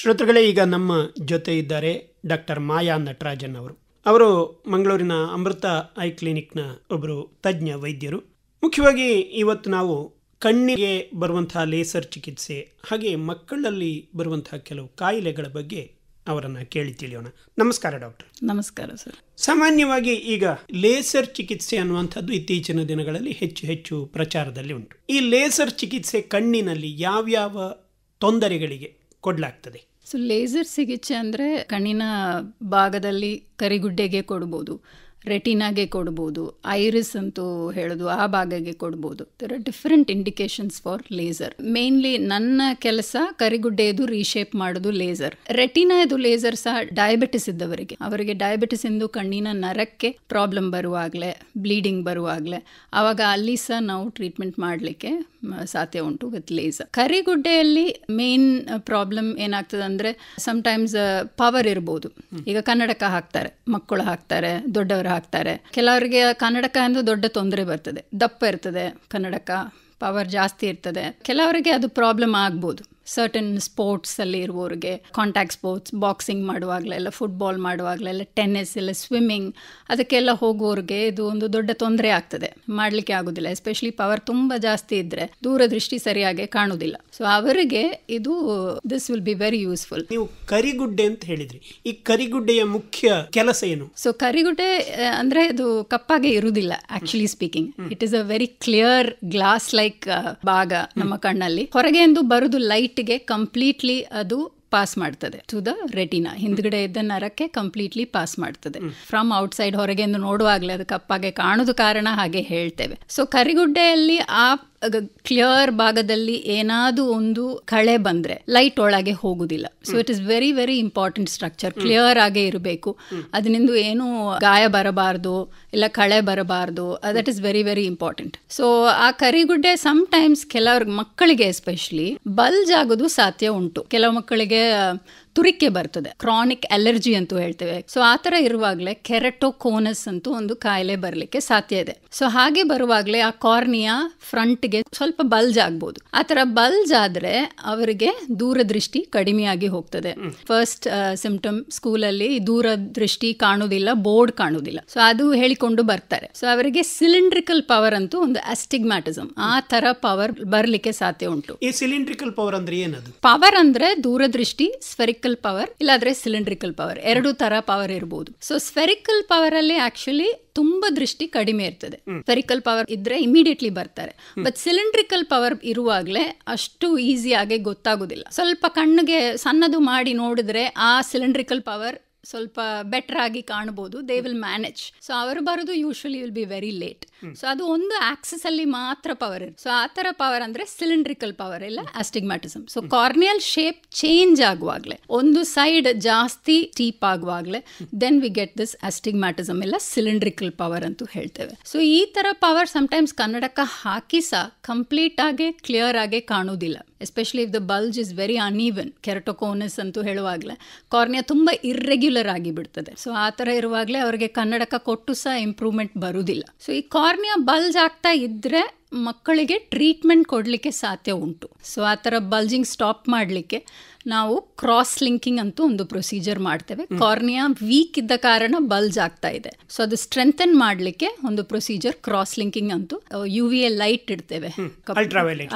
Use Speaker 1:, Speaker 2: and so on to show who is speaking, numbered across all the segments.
Speaker 1: ಶ್ರೋತೃಗಳೇ ಈಗ ನಮ್ಮ ಜೊತೆ ಇದ್ದಾರೆ ಡಾಕ್ಟರ್ ಮಾಯಾ ನಟರಾಜನ್ ಅವರು. ಅವರು ಮಂಗಳೂರಿನ ಅಮೃತ ಐ ಕ್ಲಿನಿಕ್ನ ಒಬ್ಬರು ತಜ್ಞ ವೈದ್ಯರು. ಮುಖ್ಯವಾಗಿ ಇವತ್ತು ನಾವು ಕಣ್ಣಿಗೆ ಬರುವಂತಹ ಲೇಸರ್ ಚಿಕಿತ್ಸೆ ಹಾಗೆ ಮಕ್ಕಳಲ್ಲಿ ಬರುವಂತಹ ಕೆಲವು ಕಾಯಿಲೆಗಳ ಬಗ್ಗೆ ಅವರನ್ನು ಕೇಳಿ ತಿಳಿಯೋಣ. ನಮಸ್ಕಾರ ಡಾಕ್ಟರ್.
Speaker 2: ನಮಸ್ಕಾರ ಸರ್.
Speaker 1: ಸಾಮಾನ್ಯವಾಗಿ ಈಗ ಲೇಸರ್ ಚಿಕಿತ್ಸೆ ಅನ್ನುವಂಥದ್ದು ಇತ್ತೀಚಿನ ದಿನಗಳಲ್ಲಿ ಹೆಚ್ಚು ಹೆಚ್ಚು ಪ್ರಚಾರದಲ್ಲಿ ಉಂಟು. ಈ ಲೇಸರ್ ಚಿಕಿತ್ಸೆ ಕಣ್ಣಿನಲ್ಲಿ ಯಾವ್ಯಾವ ತೊಂದರೆಗಳಿಗೆ ಕೊಡಲಾಗ್ತದೆ.
Speaker 2: ಸೊ ಲೇಸರ್ ಚಿಕಿತ್ಸೆ ಅಂದರೆ ಕಣ್ಣಿನ ಭಾಗದಲ್ಲಿ ಕರಿಗುಡ್ಡೆಗೆ ಕೊಡ್ಬೋದು. ರೆಟಿನಾಗೆ ಕೊಡ್ಬೋದು, ಐರಿಸ್ ಅಂತೂ ಹೇಳೋದು ಆ ಭಾಗಗೆ ಕೊಡ್ಬೋದು. There are different indications for laser mainly ನನ್ನ ಕೆಲಸ ಕರಿಗುಡ್ಡೆಯದು ರೀಶೇಪ್ ಮಾಡೋದು ಲೇಸರ್ ರೆಟಿನಾದು ಲೇಸರ್ ಸಹ ಡಯಾಬಿಟಿಸ್ ಇದ್ದವರಿಗೆ. ಅವರಿಗೆ ಡಯಾಬಿಟಿಸ್ ಇಂದು ಕಣ್ಣಿನ ನರಕ್ಕೆ ಪ್ರಾಬ್ಲಮ್ ಬರುವಾಗಲೇ ಬ್ಲೀಡಿಂಗ್ ಬರುವಾಗಲೇ ಆವಾಗ ಅಲ್ಲಿ ಸಹ ನಾವು ಟ್ರೀಟ್ಮೆಂಟ್ ಮಾಡಲಿಕ್ಕೆ ಸಾಧ್ಯ ಉಂಟು ವಿತ್ ಲೇಸರ್ ಕರಿಗುಡ್ಡೆಯಲ್ಲಿ ಮೇನ್ ಪ್ರಾಬ್ಲಮ್ ಏನಾಗ್ತದೆ ಅಂದರೆ ಸಮ್ಟೈಮ್ಸ್ ಪವರ್ ಇರ್ಬೋದು. ಈಗ ಕನ್ನಡಕ ಹಾಕ್ತಾರೆ, ಮಕ್ಕಳು ಹಾಕ್ತಾರೆ, ದೊಡ್ಡವರು ಹಾಕ್ತಾರೆ. ಕೆಲವರಿಗೆ ಕನ್ನಡಕ ಅಂದ್ರೆ ದೊಡ್ಡ ತೊಂದರೆ ಬರ್ತದೆ. ದಪ್ಪ ಇರ್ತದೆ ಕನ್ನಡಕ ಪವರ್ ಜಾಸ್ತಿ ಇರ್ತದೆ. ಕೆಲವರಿಗೆ ಅದು ಪ್ರಾಬ್ಲಮ್ ಆಗ್ಬೋದು. ಸರ್ಟನ್ ಸ್ಪೋರ್ಟ್ಸ್ ಅಲ್ಲಿ ಇರುವವರಿಗೆ ಕಾಂಟ್ಯಾಕ್ಟ್ ಸ್ಪೋರ್ಟ್ಸ್ ಬಾಕ್ಸಿಂಗ್ ಮಾಡುವಾಗಲೆಲ್ಲ ಫುಟ್ಬಾಲ್ ಮಾಡುವಾಗಲೆಲ್ಲ ಟೆನ್ನಿಸ್ ಇಲ್ಲ ಸ್ವಿಮ್ಮಿಂಗ್ ಅದಕ್ಕೆಲ್ಲ ಹೋಗುವವ್ರಿಗೆ ಇದು ಒಂದು ದೊಡ್ಡ ತೊಂದರೆ ಆಗ್ತದೆ. ಮಾಡಲಿಕ್ಕೆ ಆಗೋದಿಲ್ಲ ಎಸ್ಪೆಷಲಿ ಪವರ್ ತುಂಬ ಜಾಸ್ತಿ ಇದ್ದರೆ ದೂರದೃಷ್ಟಿ ಸರಿಯಾಗಿ ಕಾಣುವುದಿಲ್ಲ ಸೊ ಅವರಿಗೆ ಇದು this will be very useful
Speaker 1: ನೀವು ಕರಿಗುಡ್ಡೆ ಅಂತ ಹೇಳಿದ್ರಿ. ಈ ಕರಿಗುಡ್ಡೆಯ ಮುಖ್ಯ ಕೆಲಸ ಏನು?
Speaker 2: ಸೊ ಕರಿಗುಡ್ಡೆ ಅಂದ್ರೆ ಇದು ಕಪ್ಪಾಗೆ ಇರುವುದಿಲ್ಲ actually speaking it is a very clear glass like ಭಾಗ ನಮ್ಮ ಕಣ್ಣಲ್ಲಿ. ಹೊರಗೆ ಎಂದು ಬರುದು ಲೈಟ್ಗೆ ಕಂಪ್ಲೀಟ್ಲಿ ಅದು ಪಾಸ್ ಮಾಡ್ತದೆ. ಟು ದ ರೆಟಿನಾ ಹಿಂದ್ಗಡೆ ಇದ್ದ ನರಕ್ಕೆ ಕಂಪ್ಲೀಟ್ಲಿ ಪಾಸ್ ಮಾಡ್ತದೆ. ಫ್ರಮ್ ಔಟ್ಸೈಡ್ ಹೊರಗೆಂದು ನೋಡುವಾಗಲೇ ಅದು ಕಪ್ಪಾಗೆ ಕಾಣುದು ಕಾರಣ ಹಾಗೆ ಹೇಳ್ತೇವೆ. ಸೊ ಕರಿಗುಡ್ಡೆಯಲ್ಲಿ ಆ ಕ್ಲಿಯರ್ ಭಾಗದಲ್ಲಿ ಏನಾದ್ರು ಒಂದು ಕಳೆ ಬಂದ್ರೆ ಲೈಟ್ ಒಳಗೆ ಹೋಗುದಿಲ್ಲ. So it is very very important structure clear ಆಗೇ ಇರಬೇಕು. ಅದರಿಂದ ಏನು ಗಾಯ ಬರಬಾರ್ದು ಇಲ್ಲ ಕಳೆ ಬರಬಾರ್ದು that is very very important so ಆ ಕರಿಗುಡ್ಡೆ ಸಮ್ ಟೈಮ್ಸ್ ಕೆಲವ್ರ ಮಕ್ಕಳಿಗೆ ಎಸ್ಪೆಷಲಿ ಬಲ್ಜ್ ಆಗೋದು ಸಾಧ್ಯ ಉಂಟು. ಕೆಲವು ಮಕ್ಕಳಿಗೆ ತುರಿಕೆ ಬರ್ತದೆ. ಕ್ರಾನಿಕ್ ಅಲರ್ಜಿ ಅಂತೂ ಹೇಳ್ತೇವೆ. ಸೊ ಆ ಥರ ಇರುವಾಗಲೇ ಕೆರೆಟೋಕೋನಸ್ ಅಂತೂ ಒಂದು ಕಾಯಿಲೆ ಬರಲಿಕ್ಕೆ ಸಾಧ್ಯ ಇದೆ. ಸೊ ಹಾಗೆ ಬರುವಾಗಲೇ ಆ ಕಾರ್ನಿಯಾ ಫ್ರಂಟ್ಗೆ ಸ್ವಲ್ಪ ಬಲ್ಜ್ ಆಗ್ಬೋದು. ಆ ಥರ ಬಲ್ಜ್ ಆದ್ರೆ ಅವರಿಗೆ ದೂರದೃಷ್ಟಿ ಕಡಿಮೆಯಾಗಿ ಹೋಗ್ತದೆ. ಫಸ್ಟ್ ಸಿಂಪ್ಟಮ್ ಸ್ಕೂಲಲ್ಲಿ ದೂರದೃಷ್ಟಿ ಕಾಣುವುದಿಲ್ಲ ಬೋರ್ಡ್ ಕಾಣುವುದಿಲ್ಲ. ಸೊ ಅದು ಹೇಳಿಕೊಂಡು ಬರ್ತಾರೆ. ಸೊ ಅವರಿಗೆ ಸಿಲಿಂಡ್ರಿಕಲ್ ಪವರ್ ಅಂತೂ ಒಂದು ಅಸ್ಟಿಗ್ಮ್ಯಾಟಿಸಮ್ ಆ ತರ ಪವರ್ ಬರಲಿಕ್ಕೆ ಸಾಧ್ಯ ಉಂಟು.
Speaker 1: ಈ ಸಿಲಿಂಡ್ರಿಕಲ್ ಪವರ್ ಅಂದ್ರೆ ಏನದು?
Speaker 2: ಪವರ್ ಅಂದ್ರೆ ದೂರದೃಷ್ಟಿ ಸ್ಫೆರಿಕಲ್ ಪವರ್ ಇಲ್ಲಾದ್ರೆ ಸಿಲಿಂಡ್ರಿಕಲ್ ಪವರ್ ಎರಡು ತರ ಪವರ್ ಇರಬಹುದು ಸೊ ಸ್ಫೆರಿಕಲ್ ಪವರ್ ಅಲ್ಲಿ ಆಕ್ಚುಲಿ ತುಂಬಾ ದೃಷ್ಟಿ ಕಡಿಮೆ ಇರ್ತದೆ. ಸ್ಫೆರಿಕಲ್ ಪವರ್ ಇದ್ರೆ ಇಮಿಡಿಯೇಟ್ಲಿ ಬರ್ತಾರೆ. ಬಟ್ ಸಿಲಿಂಡ್ರಿಕಲ್ ಪವರ್ ಇರುವಾಗಲೇ ಅಷ್ಟು ಈಸಿಯಾಗಿ ಗೊತ್ತಾಗೋದಿಲ್ಲ. ಸ್ವಲ್ಪ ಕಣ್ಣಿಗೆ ಸಣ್ಣದು ಮಾಡಿ ನೋಡಿದ್ರೆ ಆ ಸಿಲಿಂಡ್ರಿಕಲ್ ಪವರ್ ಸ್ವಲ್ಪ ಬೆಟರ್ ಆಗಿ ಕಾಣಬಹುದು ದೇ ವಿಲ್ ಮ್ಯಾನೇಜ್ ಸೊ ಅವರು ಬರೋದು usually will be very late so ಅದು ಒಂದು ಆಕ್ಸಸ್ ಅಲ್ಲಿ ಮಾತ್ರ ಪವರ್ ಇರುತ್ತೆ. ಸೊ ಆ ಥರ ಪವರ್ ಅಂದ್ರೆ ಸಿಲಿಂಡ್ರಿಕಲ್ ಪವರ್ ಇಲ್ಲ astigmatism so corneal shape change ಆಗುವಾಗಲೇ ಒಂದು ಸೈಡ್ ಜಾಸ್ತಿ ಟೀಪ್ ಆಗುವಾಗಲೇ then we get this astigmatism ಇಲ್ಲ ಸಿಲಿಂಡ್ರಿಕಲ್ ಪವರ್ ಅಂತೂ ಹೇಳ್ತೇವೆ. ಸೊ ಈ ತರ ಪವರ್ ಸಮಟೈಮ್ಸ್ ಕನ್ನಡಕ್ಕೆ ಹಾಕಿ ಸಹ ಕಂಪ್ಲೀಟ್ ಆಗಿ ಕ್ಲಿಯರ್ ಆಗಿ ಕಾಣುವುದಿಲ್ಲ. Especially if the bulge is very uneven keratoconus ಅಂತೂ ಹೇಳುವಾಗಲೇ ಕಾರ್ನಿಯಾ ತುಂಬ ಇರ್ರೆಗ್ಯುಲರ್ ಆಗಿ ಬಿಡ್ತದೆ. ಸೊ ಆ ಥರ ಇರುವಾಗಲೇ ಅವರಿಗೆ ಕನ್ನಡಕ ಕೊಟ್ಟು ಸಹ ಇಂಪ್ರೂವ್ಮೆಂಟ್ ಬರುವುದಿಲ್ಲ ಸೊ ಈ ಕಾರ್ನಿಯಾ ಬಲ್ಜ್ ಆಗ್ತಾ ಇದ್ರೆ ಮಕ್ಕಳಿಗೆ ಟ್ರೀಟ್ಮೆಂಟ್ ಕೊಡಲಿಕ್ಕೆ ಸಾಧ್ಯ ಉಂಟು. ಸೊ ಆ ಥರ ಬಲ್ಜಿಂಗ್ ಸ್ಟಾಪ್ ಮಾಡಲಿಕ್ಕೆ ನಾವು ಕ್ರಾಸ್ ಲಿಂಕಿಂಗ್ ಅಂತೂ ಒಂದು ಪ್ರೊಸೀಜರ್ ಮಾಡ್ತೇವೆ. ಕಾರ್ನಿಯಾ ವೀಕ್ ಇದ್ದ ಕಾರಣ ಬಲ್ಜ್ ಆಗ್ತಾ ಇದೆ. ಸೊ ಅದು ಸ್ಟ್ರೆಂಥನ್ ಮಾಡಲಿಕ್ಕೆ ಒಂದು ಪ್ರೊಸೀಜರ್ ಕ್ರಾಸ್ ಲಿಂಕಿಂಗ್ ಅಂತೂ ಯು ವಿ ಎ ಲೈಟ್ ಇಡ್ತೇವೆ.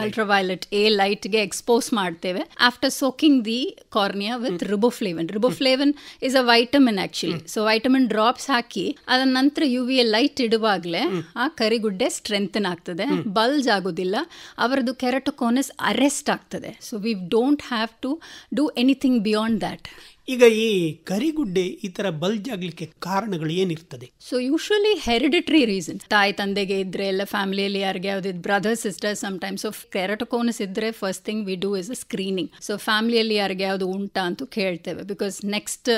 Speaker 2: ಅಲ್ಟ್ರಾವೈಲೆಟ್ ಎ ಲೈಟ್ಗೆ ಎಕ್ಸ್ಪೋಸ್ ಮಾಡ್ತೇವೆ. After soaking the cornea with riboflavin riboflavin is a vitamin actually so vitamin drops ಹಾಕಿ ಅದರ ನಂತರ ಯು ವಿ ಎ ಲೈಟ್ ಇಡುವಾಗಲೇ ಆ ಕರಿಗುಡ್ಡೆ ಸ್ಟ್ರೆಂಥನ್ ಆಗ್ತದೆ. ಬಲ್ಜ್ ಆಗೋದಿಲ್ಲ. ಅವರದು ಕೆರಟೋಕೋನಸ್ ಅರೆಸ್ಟ್ ಆಗ್ತದೆ. So we don't have to do anything beyond that
Speaker 1: ಈಗ ಈ ಕರಿಗುಡ್ಡೆ ಈ ತರ ಬಲ್ಜ್ ಆಗ್ಲಿಕ್ಕೆ ಕಾರಣಗಳು ಏನಿರ್ತದೆ?
Speaker 2: ಸೊ ಯೂಶಲಿ ಹೆರಿಡಿಟ್ರಿ ರೀಸನ್ ತಾಯಿ ತಂದೆಗೆ ಇದ್ರೆ ಎಲ್ಲ ಫ್ಯಾಮಿಲಿಯಲ್ಲಿ ಯಾರಿಗೆ ಯಾವ್ದು brother sister sometimes of keratoconus ಇದ್ರೆ first thing we do is a screening so ಫ್ಯಾಮಿಲಿಯಲ್ಲಿ ಯಾರಿಗೆ ಯಾವ್ದು ಉಂಟಾ ಅಂತ ಕೇಳ್ತೇವೆ. ಬಿಕಾಸ್ ನೆಕ್ಸ್ಟ್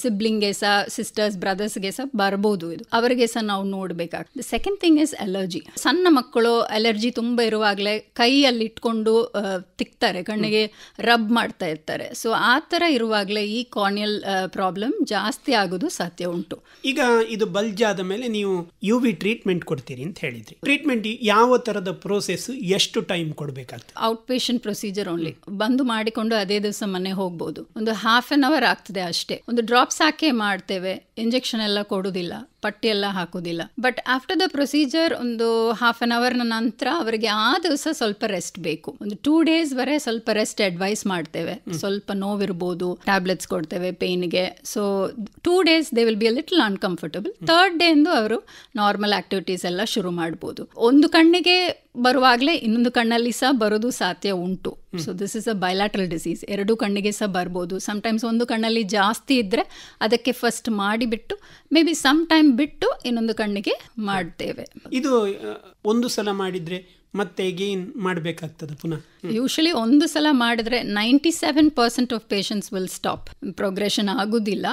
Speaker 2: ಸಿಬ್ಲಿಂಗ್ಗೆ ಸಹ ಸಿಸ್ಟರ್ಸ್ ಬ್ರದರ್ಸ್ಗೆ ಸಹ ಬರ್ಬೋದು ಇದು. ಅವರಿಗೆ ಸಹ ನಾವು ನೋಡ್ಬೇಕಾಗ್ತದೆ. ಸೆಕೆಂಡ್ ಥಿಂಗ್ ಇಸ್ ಅಲರ್ಜಿ ಸಣ್ಣ ಮಕ್ಕಳು ಅಲರ್ಜಿ ತುಂಬಾ ಇರುವಾಗಲೇ ಕೈಯಲ್ಲಿ ಇಟ್ಕೊಂಡು ಆ, ತಿಕ್ತಾರೆ. ಕಣ್ಣಿಗೆ ರಬ್ ಮಾಡ್ತಾ ಇರ್ತಾರೆ. ಸೊ ಆ ಥರ ಇರುವಾಗಲೇ ಈ ಈ ಕಾರ್ನಿಯಲ್ ಪ್ರಾಬ್ಲಮ್ ಜಾಸ್ತಿ ಆಗೋದು ಸಾಧ್ಯ ಉಂಟು.
Speaker 1: ಈಗ ಇದು ಬಲ್ಜ್ ಆದ ಮೇಲೆ ನೀವು ಯು ವಿ ಟ್ರೀಟ್ಮೆಂಟ್ ಕೊಡ್ತೀರಿ ಅಂತ ಹೇಳಿದ್ರಿ. ಟ್ರೀಟ್ಮೆಂಟ್ ಯಾವ ತರದ ಪ್ರೋಸೆಸ್ ಎಷ್ಟು ಟೈಮ್ ಕೊಡಬೇಕಾಗ್ತದೆ?
Speaker 2: ಔಟ್ ಪೇಷಂಟ್ ಪ್ರೊಸೀಜರ್ ಓನ್ಲಿ ಬಂದು ಮಾಡಿಕೊಂಡು ಅದೇ ದಿವಸ ಮನೆ ಹೋಗ್ಬೋದು. ಒಂದು ಹಾಫ್ ಅನ್ ಅವರ್ ಆಗ್ತದೆ ಅಷ್ಟೇ. ಒಂದು ಡ್ರಾಪ್ಸ್ ಹಾಕೇ ಮಾಡ್ತೇವೆ. ಇಂಜೆಕ್ಷನ್ ಎಲ್ಲ ಕೊಡುದಿಲ್ಲ. ಪಟ್ಟಿ ಎಲ್ಲ ಹಾಕೋದಿಲ್ಲ ಬಟ್ ಆಫ್ಟರ್ ದ ಪ್ರೊಸೀಜರ್ ಒಂದು ಹಾಫ್ ಅನ್ ಅವರ್ನ ನಂತರ ಅವರಿಗೆ ಆ ದಿವಸ ಸ್ವಲ್ಪ ರೆಸ್ಟ್ ಬೇಕು. ಒಂದು ಟೂ ಡೇಸ್ ವರೆ ಸ್ವಲ್ಪ ರೆಸ್ಟ್ ಅಡ್ವೈಸ್ ಮಾಡ್ತೇವೆ. ಸ್ವಲ್ಪ ನೋವಿರ್ಬೋದು ಟ್ಯಾಬ್ಲೆಟ್ಸ್ ಕೊಡ್ತೇವೆ ಪೇನ್ಗೆ. So two days they will be a little uncomfortable third day ಎಂದು ಅವರು ನಾರ್ಮಲ್ ಆಕ್ಟಿವಿಟೀಸ್ ಎಲ್ಲ ಶುರು ಮಾಡ್ಬೋದು. ಒಂದು ಕಣ್ಣಿಗೆ ಬರುವಾಗಲೇ ಇನ್ನೊಂದು ಕಣ್ಣಲ್ಲಿ ಸಹ ಬರೋದು ಸಾಧ್ಯ ಉಂಟು. So this is a bilateral disease ಎರಡು ಕಣ್ಣಿಗೆ ಸಹ ಬರ್ಬೋದು. ಸಮಟೈಮ್ಸ್ ಒಂದು ಕಣ್ಣಲ್ಲಿ ಜಾಸ್ತಿ ಇದ್ದರೆ ಅದಕ್ಕೆ ಫಸ್ಟ್ ಮಾಡಿಬಿಟ್ಟು ಮೇ ಬಿ ಸಮ್ ಟೈಮ್ ಬಿಟ್ಟು ಇನ್ನೊಂದು ಕಣ್ಣಿಗೆ ಮಾಡ್ತೇವೆ.
Speaker 1: ಇದು ಒಂದು ಸಲ ಮಾಡಿದ್ರೆ ಮತ್ತೆ ಗೇನ್ ಮಾಡಬೇಕಾಗ್ತದೆ ಪುನಃ.
Speaker 2: ಯೂಶಲಿ ಒಂದು ಸಲ ಮಾಡಿದ್ರೆ ninety seven percent of patients will stop progression ಆಗುದಿಲ್ಲ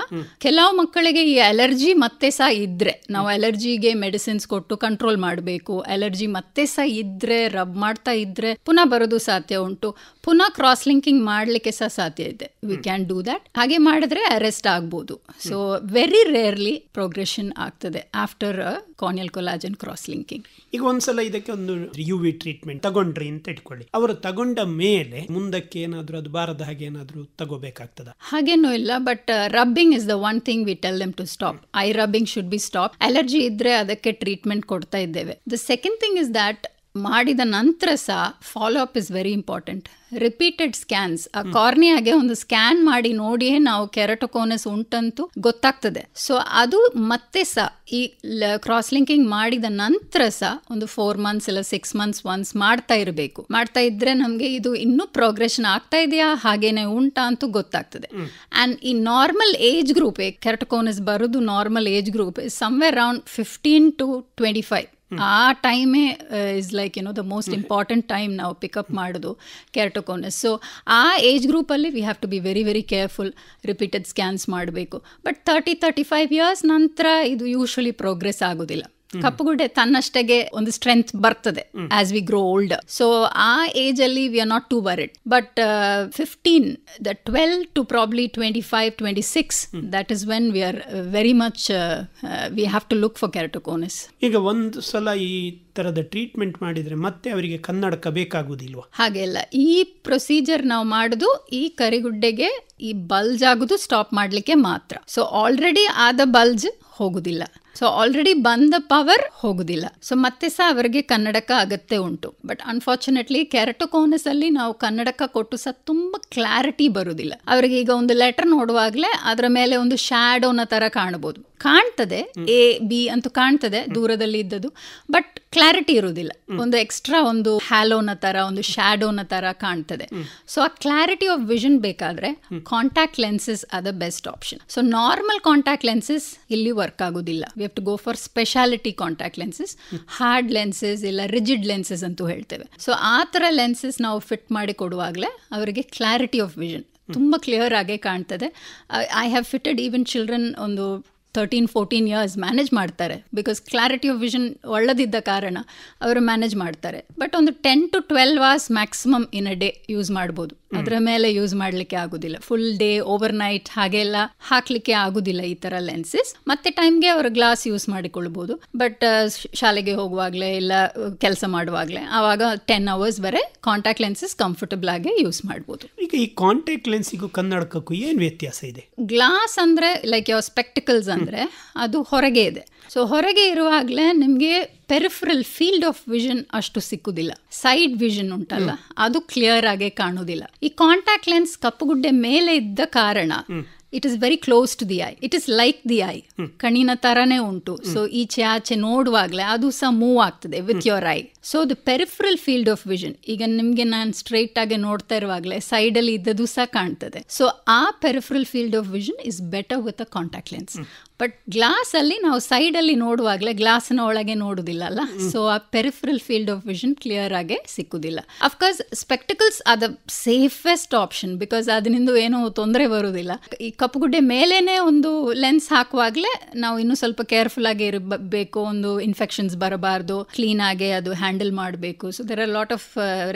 Speaker 2: ಕೆಲವು ಮಕ್ಕಳಿಗೆ ಈ ಅಲರ್ಜಿ ಮತ್ತೆ ಸಹ ಇದ್ರೆ ನಾವು ಅಲರ್ಜಿಗೆ ಮೆಡಿಸಿನ್ಸ್ ಕೊಟ್ಟು ಕಂಟ್ರೋಲ್ ಮಾಡಬೇಕು. ಅಲರ್ಜಿ ಮತ್ತೆ ಸಹ ಇದ್ರೆ ರಬ್ ಮಾಡ್ತಾ ಇದ್ರೆ ಪುನಃ ಬರೋದು ಸಾಧ್ಯ ಉಂಟು. ಪುನಃ ಕ್ರಾಸ್ ಲಿಂಕಿಂಗ್ ಮಾಡಲಿಕ್ಕೆ ಸಹ ಸಾಧ್ಯ ಇದೆ. ವಿ ಕ್ಯಾನ್ ಡೂ ದಟ್ ಹಾಗೆ ಮಾಡಿದ್ರೆ ಅರೆಸ್ಟ್ ಆಗ್ಬೋದು. ಸೊ ವೆರಿ ರೇರ್ಲಿ ಪ್ರೋಗ್ರೆಷನ್ ಆಗ್ತದೆ after corneal collagen cross linking
Speaker 1: ಈಗ ಒಂದ್ಸಲ ಇದಕ್ಕೆ ಒಂದು ವಿ ಟ್ರೀಟ್ಮೆಂಟ್ ತಗೊಂಡ್ರಿ ಅಂತ ಇಟ್ಕೊಳ್ಳಿ. ಅವರು ತಗೊಂಡ ಮೇಲೆ ಮುಂದಕ್ಕೆ ಏನಾದ್ರೂ ಅದು ಬಾರದ ಹಾಗೆ ಏನಾದರೂ ತಗೋಬೇಕಾಗ್ತದ.
Speaker 2: ಹಾಗೇನೂ ಇಲ್ಲ but rubbing is the one thing we tell them to stop eye rubbing should be stop allergy ಇದ್ರೆ ಅದಕ್ಕೆ ಟ್ರೀಟ್ಮೆಂಟ್ ಕೊಡ್ತಾ ಇದ್ದೇವೆ. The second thing is that ಮಾಡಿದ ನಂತರ ಸಹ follow up is very important repeated scans ಆ ಕಾರ್ನಿಯಾಗೆ ಒಂದು ಸ್ಕ್ಯಾನ್ ಮಾಡಿ ನೋಡಿಯೇ ನಾವು ಕೆರಟೋಕೋನಸ್ ಉಂಟಂತೂ ಗೊತ್ತಾಗ್ತದೆ. ಸೊ ಅದು ಮತ್ತೆ ಸಹ ಈ ಕ್ರಾಸ್ ಲಿಂಕಿಂಗ್ ಮಾಡಿದ ನಂತರ ಸಹ ಒಂದು ಫೋರ್ ಮಂತ್ಸ್ ಇಲ್ಲ ಸಿಕ್ಸ್ ಮಂತ್ಸ್ ಒನ್ಸ್ ಮಾಡ್ತಾ ಇರಬೇಕು. ಮಾಡ್ತಾ ಇದ್ರೆ ನಮಗೆ ಇದು ಇನ್ನೂ ಪ್ರೋಗ್ರೆಷನ್ ಆಗ್ತಾ ಇದೆಯಾ ಹಾಗೇನೆ ಉಂಟಾ ಅಂತೂ ಗೊತ್ತಾಗ್ತದೆ. ಆ್ಯಂಡ್ ಈ ನಾರ್ಮಲ್ ಏಜ್ ಗ್ರೂಪ್ ಕೆರಟೋಕೋನಸ್ ಬರೋದು normal age group somewhere around fifteen to twenty five ಆ ಟೈಮೇ ಇಸ್ ಲೈಕ್ ಏನೋ ದ ಮೋಸ್ಟ್ ಇಂಪಾರ್ಟೆಂಟ್ ಟೈಮ್ ನಾವು ಪಿಕಪ್ ಮಾಡೋದು ಕೆರಟೋಕೋನಸ್ ಸೊ ಆ ಏಜ್ ಗ್ರೂಪಲ್ಲಿ we have to be very very careful repeated scans ಮಾಡಬೇಕು. But thirty thirty five years ನಂತರ ಇದು ಯೂಶ್ವಲಿ ಪ್ರೋಗ್ರೆಸ್ ಆಗೋದಿಲ್ಲ. ಕಪ್ಪುಗುಡ್ಡೆ ತನ್ನಷ್ಟಗೆ ಒಂದು ಸ್ಟ್ರೆಂತ್ ಬರ್ತದೆ as we grow old so ಆ ಏಜ್ ಅಲ್ಲಿ we are not to worried but fifteen the twelve to probably twenty five twenty six that is when we are very much we have to look for keratoconus
Speaker 1: ಈಗ ಒಂದು ಸಲ ಈ ತರದ treatment ಮಾಡಿದ್ರೆ ಮತ್ತೆ ಅವರಿಗೆ ಕನ್ನಡಕ ಬೇಕಾಗುವುದಿಲ್ವ
Speaker 2: ಹಾಗೆ ಅಲ್ಲ, ಈ ಪ್ರೊಸೀಜರ್ ನಾವು ಮಾಡೋದು ಈ ಕರಿಗುಡ್ಡೆಗೆ ಈ ಬಲ್ಜ್ ಆಗೋದು ಸ್ಟಾಪ್ ಮಾಡಲಿಕ್ಕೆ ಮಾತ್ರ. ಸೊ ಆಲ್ರೆಡಿ ಆದ ಬಲ್ಜ್ ಹೋಗುದಿಲ್ಲ. ಸೊ ಆಲ್ರೆಡಿ ಬಂದ ಪವರ್ ಹೋಗುದಿಲ್ಲ. ಸೊ ಮತ್ತೆ ಸಹ ಅವರಿಗೆ ಕನ್ನಡಕ ಅಗತ್ಯ ಉಂಟು. ಬಟ್ ಅನ್ಫಾರ್ಚುನೇಟ್ಲಿ ಕೆರಟೋಕೋನಸ್ ಅಲ್ಲಿ ನಾವು ಕನ್ನಡಕ ಕೊಟ್ಟು ಸಹ ತುಂಬಾ ಕ್ಲಾರಿಟಿ ಬರುವುದಿಲ್ಲ ಅವರಿಗೆ ಈಗ ಒಂದು ಲೆಟರ್ ನೋಡುವಾಗಲೇ ಅದರ ಮೇಲೆ ಒಂದು ಶ್ಯಾಡೋನ ತರ ಕಾಣಬಹುದು ಕಾಣ್ತದೆ ಎ ಬಿ ಅಂತ ಕಾಣ್ತದೆ ದೂರದಲ್ಲಿ ಇದ್ದದ್ದು. ಬಟ್ ಕ್ಲಾರಿಟಿ ಇರುವುದಿಲ್ಲ. ಒಂದು ಎಕ್ಸ್ಟ್ರಾ ಒಂದು ಹ್ಯಾಲೋನ ತರ ಒಂದು ಶ್ಯಾಡೋನ ತರ ಕಾಣ್ತದೆ. ಸೊ ಆ ಕ್ಲಾರಿಟಿ ಆಫ್ ವಿಷನ್ ಬೇಕಾದ್ರೆ contact lenses are the best option so normal contact lenses ಇಲ್ಲಿ ವರ್ಕ್ ಆಗೋದಿಲ್ಲ. We have to go for speciality contact lenses hard lenses ಇಲ್ಲ ರಿಜಿಡ್ ಲೆನ್ಸಸ್ ಅಂತೂ ಹೇಳ್ತೇವೆ. ಸೊ ಆ ಥರ ಲೆನ್ಸಸ್ ನಾವು ಫಿಟ್ ಮಾಡಿ ಕೊಡುವಾಗಲೇ ಅವರಿಗೆ ಕ್ಲಾರಿಟಿ ಆಫ್ ವಿಷನ್ ತುಂಬ ಕ್ಲಿಯರ್ ಆಗೇ ಕಾಣ್ತದೆ. I have fitted even children ಒಂದು ತರ್ಟೀನ್ ಫೋರ್ಟೀನ್ ಇಯರ್ಸ್ ಮ್ಯಾನೇಜ್ ಮಾಡ್ತಾರೆ. ಬಿಕಾಸ್ ಕ್ಲಾರಿಟಿ ಆಫ್ ವಿಷನ್ ಒಳ್ಳೆದಿದ್ದ ಕಾರಣ ಅವರು ಮ್ಯಾನೇಜ್ ಮಾಡ್ತಾರೆ. ಬಟ್ ಒಂದು ten to twelve hours maximum in a day use ಮಾಡ್ಬೋದು. ಅದರ ಮೇಲೆ ಯೂಸ್ ಮಾಡಲಿಕ್ಕೆ ಆಗೋದಿಲ್ಲ. ಫುಲ್ ಡೇ ಓವರ್ ನೈಟ್ ಹಾಗೆಲ್ಲ ಹಾಕ್ಲಿಕ್ಕೆ ಆಗೋದಿಲ್ಲ ಈ ಥರ ಲೆನ್ಸಸ್ ಮತ್ತೆ ಟೈಮ್ಗೆ ಅವರು ಗ್ಲಾಸ್ ಯೂಸ್ ಮಾಡಿಕೊಳ್ಬೋದು. ಬಟ್ ಶಾಲೆಗೆ ಹೋಗುವಾಗಲೇ ಇಲ್ಲ ಕೆಲಸ ಮಾಡುವಾಗಲೇ ಆವಾಗ ಟೆನ್ ಅವರ್ಸ್ ಬರೆ ಕಾಂಟ್ಯಾಕ್ಟ್ ಲೆನ್ಸಸ್ ಕಂಫರ್ಟಬಲ್ ಆಗಿ ಯೂಸ್ ಮಾಡ್ಬೋದು.
Speaker 1: ಈಗ ಈ ಕಾಂಟ್ಯಾಕ್ಟ್ ಲೆನ್ಸಿಗೂ ಕನ್ನಡಕಕ್ಕೂ ಏನು ವ್ಯತ್ಯಾಸ ಇದೆ?
Speaker 2: ಗ್ಲಾಸ್ ಅಂದ್ರೆ ಲೈಕ್ ಯಾವ ಸ್ಪೆಕ್ಟಿಕಲ್ಸ್ ಅಂದ್ರೆ ಅದು ಹೊರಗೆ ಇದೆ. ಸೊ ಹೊರಗೆ ಇರುವಾಗಲೇ ನಿಮಗೆ ಪೆರಿಫರಲ್ ಫೀಲ್ಡ್ ಆಫ್ ವಿಷನ್ ಅಷ್ಟು ಸಿಕ್ಕುದಿಲ್ಲ. ಸೈಡ್ ವಿಷನ್ ಉಂಟಲ್ಲ ಅದು ಕ್ಲಿಯರ್ ಆಗಿ ಕಾಣುವುದಿಲ್ಲ ಈ ಕಾಂಟ್ಯಾಕ್ಟ್ ಲೆನ್ಸ್ ಕಪ್ಪುಗುಡ್ಡೆ ಮೇಲೆ ಇದ್ದ ಕಾರಣ it is very close to the eye it is like the eye ಕಣ್ಣಿನ ತರನೇ ಉಂಟು. ಸೊ ಈಚೆ ಆಚೆ ನೋಡುವಾಗಲೇ ಅದು ಸಹ ಮೂವ್ ಆಗ್ತದೆ with your eye so the peripheral field of vision ಈಗ ನಿಮಗೆ ನಾನು ಸ್ಟ್ರೈಟ್ ಆಗಿ ನೋಡ್ತಾ ಇರುವಾಗಲೇ ಸೈಡಲ್ಲಿ ಇದ್ದದು ಸಹ ಕಾಣ್ತದೆ. ಸೊ ಆ peripheral field of vision is better with a contact lens but ಗ್ಲಾಸಲ್ಲಿ ನಾವು ಸೈಡಲ್ಲಿ ಅಲ್ಲಿ ನೋಡುವಾಗಲೇ ಗ್ಲಾಸ್ನ ಒಳಗೆ ನೋಡುದಿಲ್ಲ ಅಲ್ಲ ಸೊ ಆ peripheral field of vision clear ಆಗಿ ಸಿಕ್ಕುದಿಲ್ಲ. Of course spectacles are the safest option because ಅದರಿಂದ ಏನೂ ತೊಂದರೆ ಬರುವುದಿಲ್ಲ ಈ ಕಪ್ಪುಗುಡ್ಡೆ ಮೇಲೇನೆ ಒಂದು ಲೆನ್ಸ್ ಹಾಕುವಾಗಲೇ ನಾವು ಇನ್ನೂ ಸ್ವಲ್ಪ ಕೇರ್ಫುಲ್ ಆಗಿ ಇರಬೇಕು. ಒಂದು ಇನ್ಫೆಕ್ಷನ್ಸ್ ಬರಬಾರ್ದು. ಕ್ಲೀನ್ ಆಗಿ ಅದು ಹ್ಯಾಂಡಲ್ ಮಾಡಬೇಕು. So there are lot of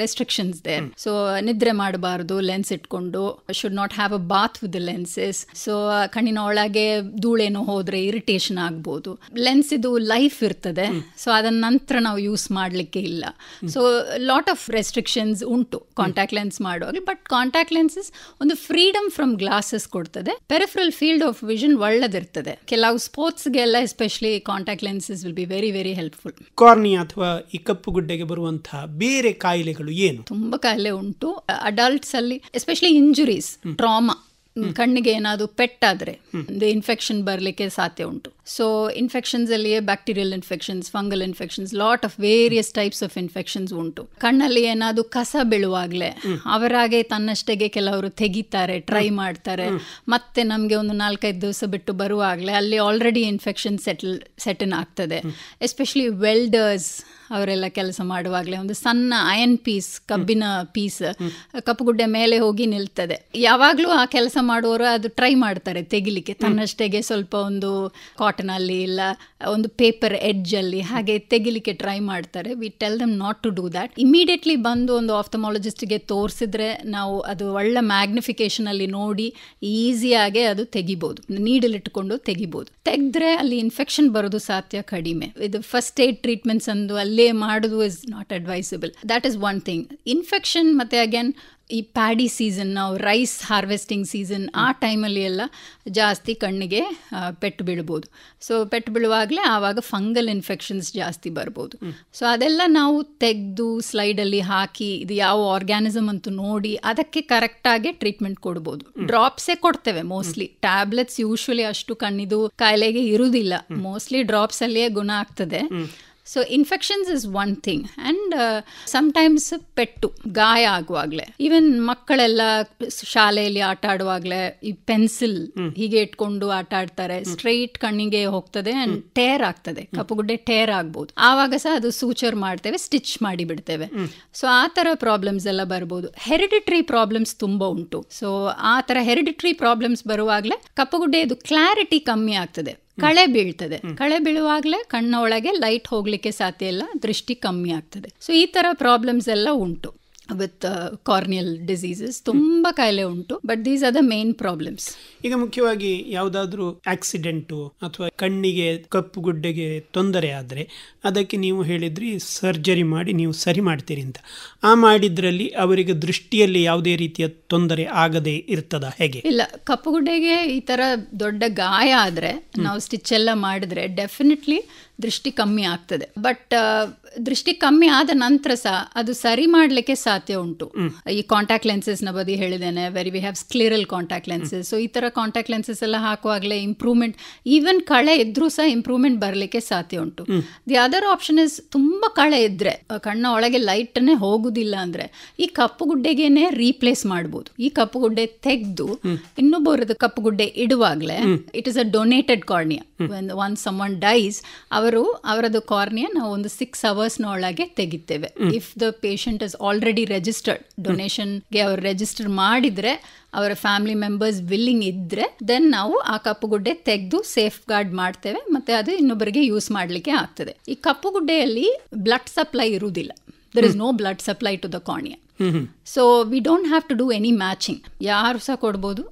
Speaker 2: restrictions there so ನಿದ್ರೆ ಮಾಡಬಾರ್ದು ಲೆನ್ಸ್ ಇಟ್ಕೊಂಡು. Should not have a bath with the lenses so ಕಣ್ಣಿನ ಒಳಗೆ ಧೂಳೇನೋ ಹೋದ್ರೆ ಇರಿಟೇಷನ್ ಆಗ್ಬೋದು. ಲೆನ್ಸ್ ಇದು ಲೈಫ್ ಇರ್ತದೆ. ಸೊ ಅದನ್ನ ನಂತರ ನಾವು ಯೂಸ್ ಮಾಡಲಿಕ್ಕೆ ಇಲ್ಲ. ಸೊ ಲಾಟ್ ಆಫ್ ರೆಸ್ಟ್ರಿಕ್ಷನ್ಸ್ ಉಂಟು ಕಾಂಟ್ಯಾಕ್ಟ್ ಲೆನ್ಸ್ ಮಾಡುವಾಗ ಬಟ್ ಕಾಂಟ್ಯಾಕ್ಟ್ ಲೆನ್ಸಸ್ ಒಂದು ಫ್ರೀಡಮ್ ಫ್ರಮ್ ಗ್ಲಾಸಸ್ ಕೊಡ್ತದೆ. ಪೆರಿಫರಲ್ ಫೀಲ್ಡ್ ಆಫ್ ವಿಷನ್ ಒಳ್ಳೆದಿರ್ತದೆ. ಕೆಲವು ಸ್ಪೋರ್ಟ್ಸ್ಗೆಲ್ಲ especially contact lenses will be very very helpful
Speaker 1: cornea ಅಥವಾ ಈ ಕಪ್ಪು ಗುಡ್ಡೆಗೆ ಬರುವಂತಹ ಬೇರೆ ಕಾಯಿಲೆಗಳು ಏನು?
Speaker 2: ತುಂಬಾ ಕಾಯಿಲೆ ಉಂಟು. ಅಡಲ್ಟ್ಸ್ ಅಲ್ಲಿ ಎಸ್ಪೆಷಲಿ ಇಂಜುರೀಸ್ ಟ್ರಾಮಾ ಕಣ್ಣಿಗೆ ಏನಾದ್ರು ಪೆಟ್ಟಾದ್ರೆ ಇನ್ಫೆಕ್ಷನ್ ಬರಲಿಕ್ಕೆ ಸಾಧ್ಯ ಉಂಟು. ಸೊ ಇನ್ಫೆಕ್ಷನ್ಸ್ ಅಲ್ಲಿಯೇ bacterial infections fungal infections lot of various types of infections ಉಂಟು. ಕಣ್ಣಲ್ಲಿ ಏನಾದರೂ ಕಸ ಬೀಳುವಾಗಲೇ ಅವರಾಗೆ ತನ್ನಷ್ಟೆಗೆ ಕೆಲವರು ತೆಗಿತಾರೆ ಟ್ರೈ ಮಾಡ್ತಾರೆ. ಮತ್ತೆ ನಮಗೆ ಒಂದು ನಾಲ್ಕೈದು ದಿವಸ ಬಿಟ್ಟು ಬರುವಾಗಲೇ ಅಲ್ಲಿ ಆಲ್ರೆಡಿ ಇನ್ಫೆಕ್ಷನ್ ಸೆಟಲ್ ಸೆಟನ್ ಆಗ್ತದೆ. ಎಸ್ಪೆಷಲಿ ವೆಲ್ಡರ್ಸ್ ಅವರೆಲ್ಲ ಕೆಲಸ ಮಾಡುವಾಗಲೇ ಒಂದು ಸಣ್ಣ ಅಯನ್ ಪೀಸ್ ಕಬ್ಬಿನ ಪೀಸ್ ಕಪ್ಪುಗುಡ್ಡೆ ಮೇಲೆ ಹೋಗಿ ನಿಲ್ತದೆ. ಯಾವಾಗಲೂ ಆ ಕೆಲಸ ಮಾಡುವವರು ಅದು ಟ್ರೈ ಮಾಡ್ತಾರೆ ತೆಗಿಲಿಕ್ಕೆ. ತನ್ನಷ್ಟೆಗೆ ಸ್ವಲ್ಪ ಒಂದು ಕಾಟನ್ ಅಲ್ಲಿ ಇಲ್ಲ, ಒಂದು ಪೇಪರ್ ಎಡ್ಜ್ ಅಲ್ಲಿ ಹಾಗೆ ತೆಗಿಲಿಕ್ಕೆ ಟ್ರೈ ಮಾಡ್ತಾರೆ. We tell them not to do that immediately ಬಂದು ಒಂದು ಆಫ್ಥಮಾಲಜಿಸ್ಟ್ಗೆ ತೋರಿಸಿದ್ರೆ ನಾವು ಅದು ಒಳ್ಳೆ ಮ್ಯಾಗ್ನಿಫಿಕೇಶನ್ ಅಲ್ಲಿ ನೋಡಿ ಈಸಿಯಾಗಿ ಅದು ತೆಗಿಬೋದು. ನೀಡಲ್ ಇಟ್ಕೊಂಡು ತೆಗಿಬೋದು. ತೆಗೆದ್ರೆ ಅಲ್ಲಿ ಇನ್ಫೆಕ್ಷನ್ ಬರೋದು ಸಾಧ್ಯ ಕಡಿಮೆ. ಇದು ಫಸ್ಟ್ ಏಡ್ ಟ್ರೀಟ್ಮೆಂಟ್ಸ್ ಅಂದು ಅಲ್ಲೇ ಮಾಡೋದು is not advisable that is one thing infection ಮತ್ತು ಅಗೇನ್ ಈ ಪ್ಯಾಡಿ ಸೀಸನ್ ನಾವು ರೈಸ್ ಹಾರ್ವೆಸ್ಟಿಂಗ್ ಸೀಸನ್ ಆ ಟೈಮಲ್ಲಿ ಎಲ್ಲ ಜಾಸ್ತಿ ಕಣ್ಣಿಗೆ ಪೆಟ್ಟು ಬೀಳ್ಬೋದು. ಸೊ ಪೆಟ್ಟು ಬೀಳುವಾಗಲೇ ಆವಾಗ ಫಂಗಲ್ ಇನ್ಫೆಕ್ಷನ್ಸ್ ಜಾಸ್ತಿ ಬರ್ಬೋದು. ಸೊ ಅದೆಲ್ಲ ನಾವು ತೆಗೆದು ಸ್ಲೈಡಲ್ಲಿ ಹಾಕಿ ಇದು ಯಾವ ಆರ್ಗ್ಯಾನಿಸಮ್ ಅಂತ ನೋಡಿ ಅದಕ್ಕೆ ಕರೆಕ್ಟಾಗಿ ಟ್ರೀಟ್ಮೆಂಟ್ ಕೊಡ್ಬೋದು. ಡ್ರಾಪ್ಸೇ ಕೊಡ್ತೇವೆ ಮೋಸ್ಟ್ಲಿ ಟ್ಯಾಬ್ಲೆಟ್ಸ್ ಯೂಶ್ವಲಿ ಅಷ್ಟು ಕಣ್ಣಿದು ಕಾಯಿಲೆಗೆ ಇರುವುದಿಲ್ಲ ಮೋಸ್ಟ್ಲಿ ಡ್ರಾಪ್ಸಲ್ಲಿಯೇ ಗುಣ ಆಗ್ತದೆ. So infections is one thing and sometimes ಪೆಟ್ಟು ಗಾಯ ಆಗುವಾಗಲೇ ಈವನ್ ಮಕ್ಕಳೆಲ್ಲ ಶಾಲೆಯಲ್ಲಿ ಆಟ ಆಡುವಾಗಲೇ ಈ ಪೆನ್ಸಿಲ್ ಹೀಗೆ ಇಟ್ಕೊಂಡು ಆಟ ಆಡ್ತಾರೆ. ಸ್ಟ್ರೈಟ್ ಕಣ್ಣಿಗೆ ಹೋಗ್ತದೆ ಆ್ಯಂಡ್ ಟೇರ್ ಆಗ್ತದೆ. ಕಪ್ಪುಗುಡ್ಡೆ ಟೇರ್ ಆಗ್ಬೋದು. ಆವಾಗ ಸಹ ಅದು ಸೂಚರ್ ಮಾಡ್ತೇವೆ ಸ್ಟಿಚ್ ಮಾಡಿ ಬಿಡ್ತೇವೆ. ಸೊ ಆ ಥರ ಪ್ರಾಬ್ಲಮ್ಸ್ ಎಲ್ಲ ಬರ್ಬೋದು. ಹೆರಿಡಿಟ್ರಿ ಪ್ರಾಬ್ಲಮ್ಸ್ ತುಂಬ ಉಂಟು. ಸೊ ಆ ಥರ ಹೆರಿಡಿಟ್ರಿ ಪ್ರಾಬ್ಲಮ್ಸ್ ಬರುವಾಗಲೇ ಕಪ್ಪುಗುಡ್ಡೆ ಇದು ಕ್ಲಾರಿಟಿ ಕಮ್ಮಿ ಆಗ್ತದೆ. ಕಳೆ ಬೀಳ್ತದೆ. ಕಳೆ ಬೀಳುವಾಗಲೇ ಕಣ್ಣ ಒಳಗೆ ಲೈಟ್ ಹೋಗ್ಲಿಕ್ಕೆ ಸಾಧ್ಯ ಇಲ್ಲ ದೃಷ್ಟಿ ಕಮ್ಮಿ ಆಗ್ತದೆ. ಸೊ ಈ ತರ ಪ್ರಾಬ್ಲಮ್ಸ್ ಎಲ್ಲ ಉಂಟು. ವಿತ್ ಕಾರ್ನಿಯಲ್ ಡಿಸೀಸಸ್ ತುಂಬ ಕಾಯಿಲೆ ಉಂಟು but these are the main problems
Speaker 1: ಈಗ ಮುಖ್ಯವಾಗಿ ಯಾವುದಾದ್ರೂ ಆಕ್ಸಿಡೆಂಟು ಅಥವಾ ಕಣ್ಣಿಗೆ ಕಪ್ಪು ಗುಡ್ಡೆಗೆ ತೊಂದರೆ ಆದರೆ ಅದಕ್ಕೆ ನೀವು ಹೇಳಿದ್ರಿ ಸರ್ಜರಿ ಮಾಡಿ ನೀವು ಸರಿ ಮಾಡ್ತೀರಿ ಅಂತ. ಆ ಮಾಡಿದ್ರಲ್ಲಿ ಅವರಿಗೆ ದೃಷ್ಟಿಯಲ್ಲಿ ಯಾವುದೇ ರೀತಿಯ ತೊಂದರೆ ಆಗದೆ ಇರ್ತದ ಹೇಗೆ?
Speaker 2: ಇಲ್ಲ ಕಪ್ಪು ಗುಡ್ಡೆಗೆ ಈ ತರ ದೊಡ್ಡ ಗಾಯ ಆದ್ರೆ ನಾವು ಸ್ಟಿಚ್ ಎಲ್ಲ ಮಾಡಿದ್ರೆ ಡೆಫಿನೆಟ್ಲಿ ದೃಷ್ಟಿ ಕಮ್ಮಿ ಆಗ್ತದೆ. ಬಟ್ ದೃಷ್ಟಿ ಕಮ್ಮಿ ಆದ ನಂತರ ಸಹ ಅದು ಸರಿ ಮಾಡಲಿಕ್ಕೆ ಸಾಧ್ಯ ಉಂಟು. ಈ ಕಾಂಟ್ಯಾಕ್ಟ್ ಲೆನ್ಸಸ್ನ ನ ಬದಿ ಹೇಳಿದ್ದೇನೆ very we have scleral contact lenses so ಈ ತರ ಕಾಂಟ್ಯಾಕ್ಟ್ ಲೆನ್ಸಸ್ ಎಲ್ಲ ಹಾಕುವಾಗಲೇ ಇಂಪ್ರೂವ್ಮೆಂಟ್ ಈವನ್ ಕಳೆ ಇದ್ರೂ ಸಹ ಇಂಪ್ರೂವ್ಮೆಂಟ್ ಬರಲಿಕ್ಕೆ ಸಾಧ್ಯ ಉಂಟು. ದಿ ಅದರ್ ಆಪ್ಷನ್ ಇಸ್ ತುಂಬಾ ಕಳೆ ಇದ್ರೆ ಕಣ್ಣ ಒಳಗೆ ಲೈಟ್ನೇ ಹೋಗುದಿಲ್ಲ ಅಂದ್ರೆ ಈ ಕಪ್ಪುಗುಡ್ಡೆಗೇನೆ ರೀಪ್ಲೇಸ್ ಮಾಡ್ಬೋದು. ಈ ಕಪ್ಪು ಗುಡ್ಡೆ ತೆಗೆದು ಇನ್ನೊಬ್ಬರದ್ದು ಕಪ್ಪುಗುಡ್ಡೆ ಇಡುವಾಗಲೇ it is a donated cornea one someone dies ಅವರು ಅವರದ್ದು ಕಾರ್ನಿಯಾ ನಾವು ಒಂದು ಸಿಕ್ಸ್ ಅವರ್ಸ್ನ ಒಳಗೆ ತೆಗಿತೇವೆ. If the patient is already registered ಡೊನೇಷನ್ಗೆ ಅವರು ರಿಜಿಸ್ಟರ್ ಮಾಡಿದ್ರೆ ಅವರ ಫ್ಯಾಮಿಲಿ ಮೆಂಬರ್ಸ್ ವಿಲ್ಲಿಂಗ್ ಇದ್ರೆ ದೆನ್ ನಾವು ಆ ಕಪ್ಪುಗುಡ್ಡೆ ತೆಗೆದು ಸೇಫ್ ಗಾರ್ಡ್ ಮಾಡ್ತೇವೆ ಮತ್ತೆ ಅದು ಇನ್ನೊಬ್ಬರಿಗೆ ಯೂಸ್ ಮಾಡಲಿಕ್ಕೆ ಆಗ್ತದೆ. ಈ ಕಪ್ಪುಗುಡ್ಡೆಯಲ್ಲಿ ಬ್ಲಡ್ ಸಪ್ಲೈ ಇರುವುದಿಲ್ಲ. There is no blood supply to the cornea so we don't have to do any matching ಯಾರು ಸಹ ಕೊಡ್ಬೋದು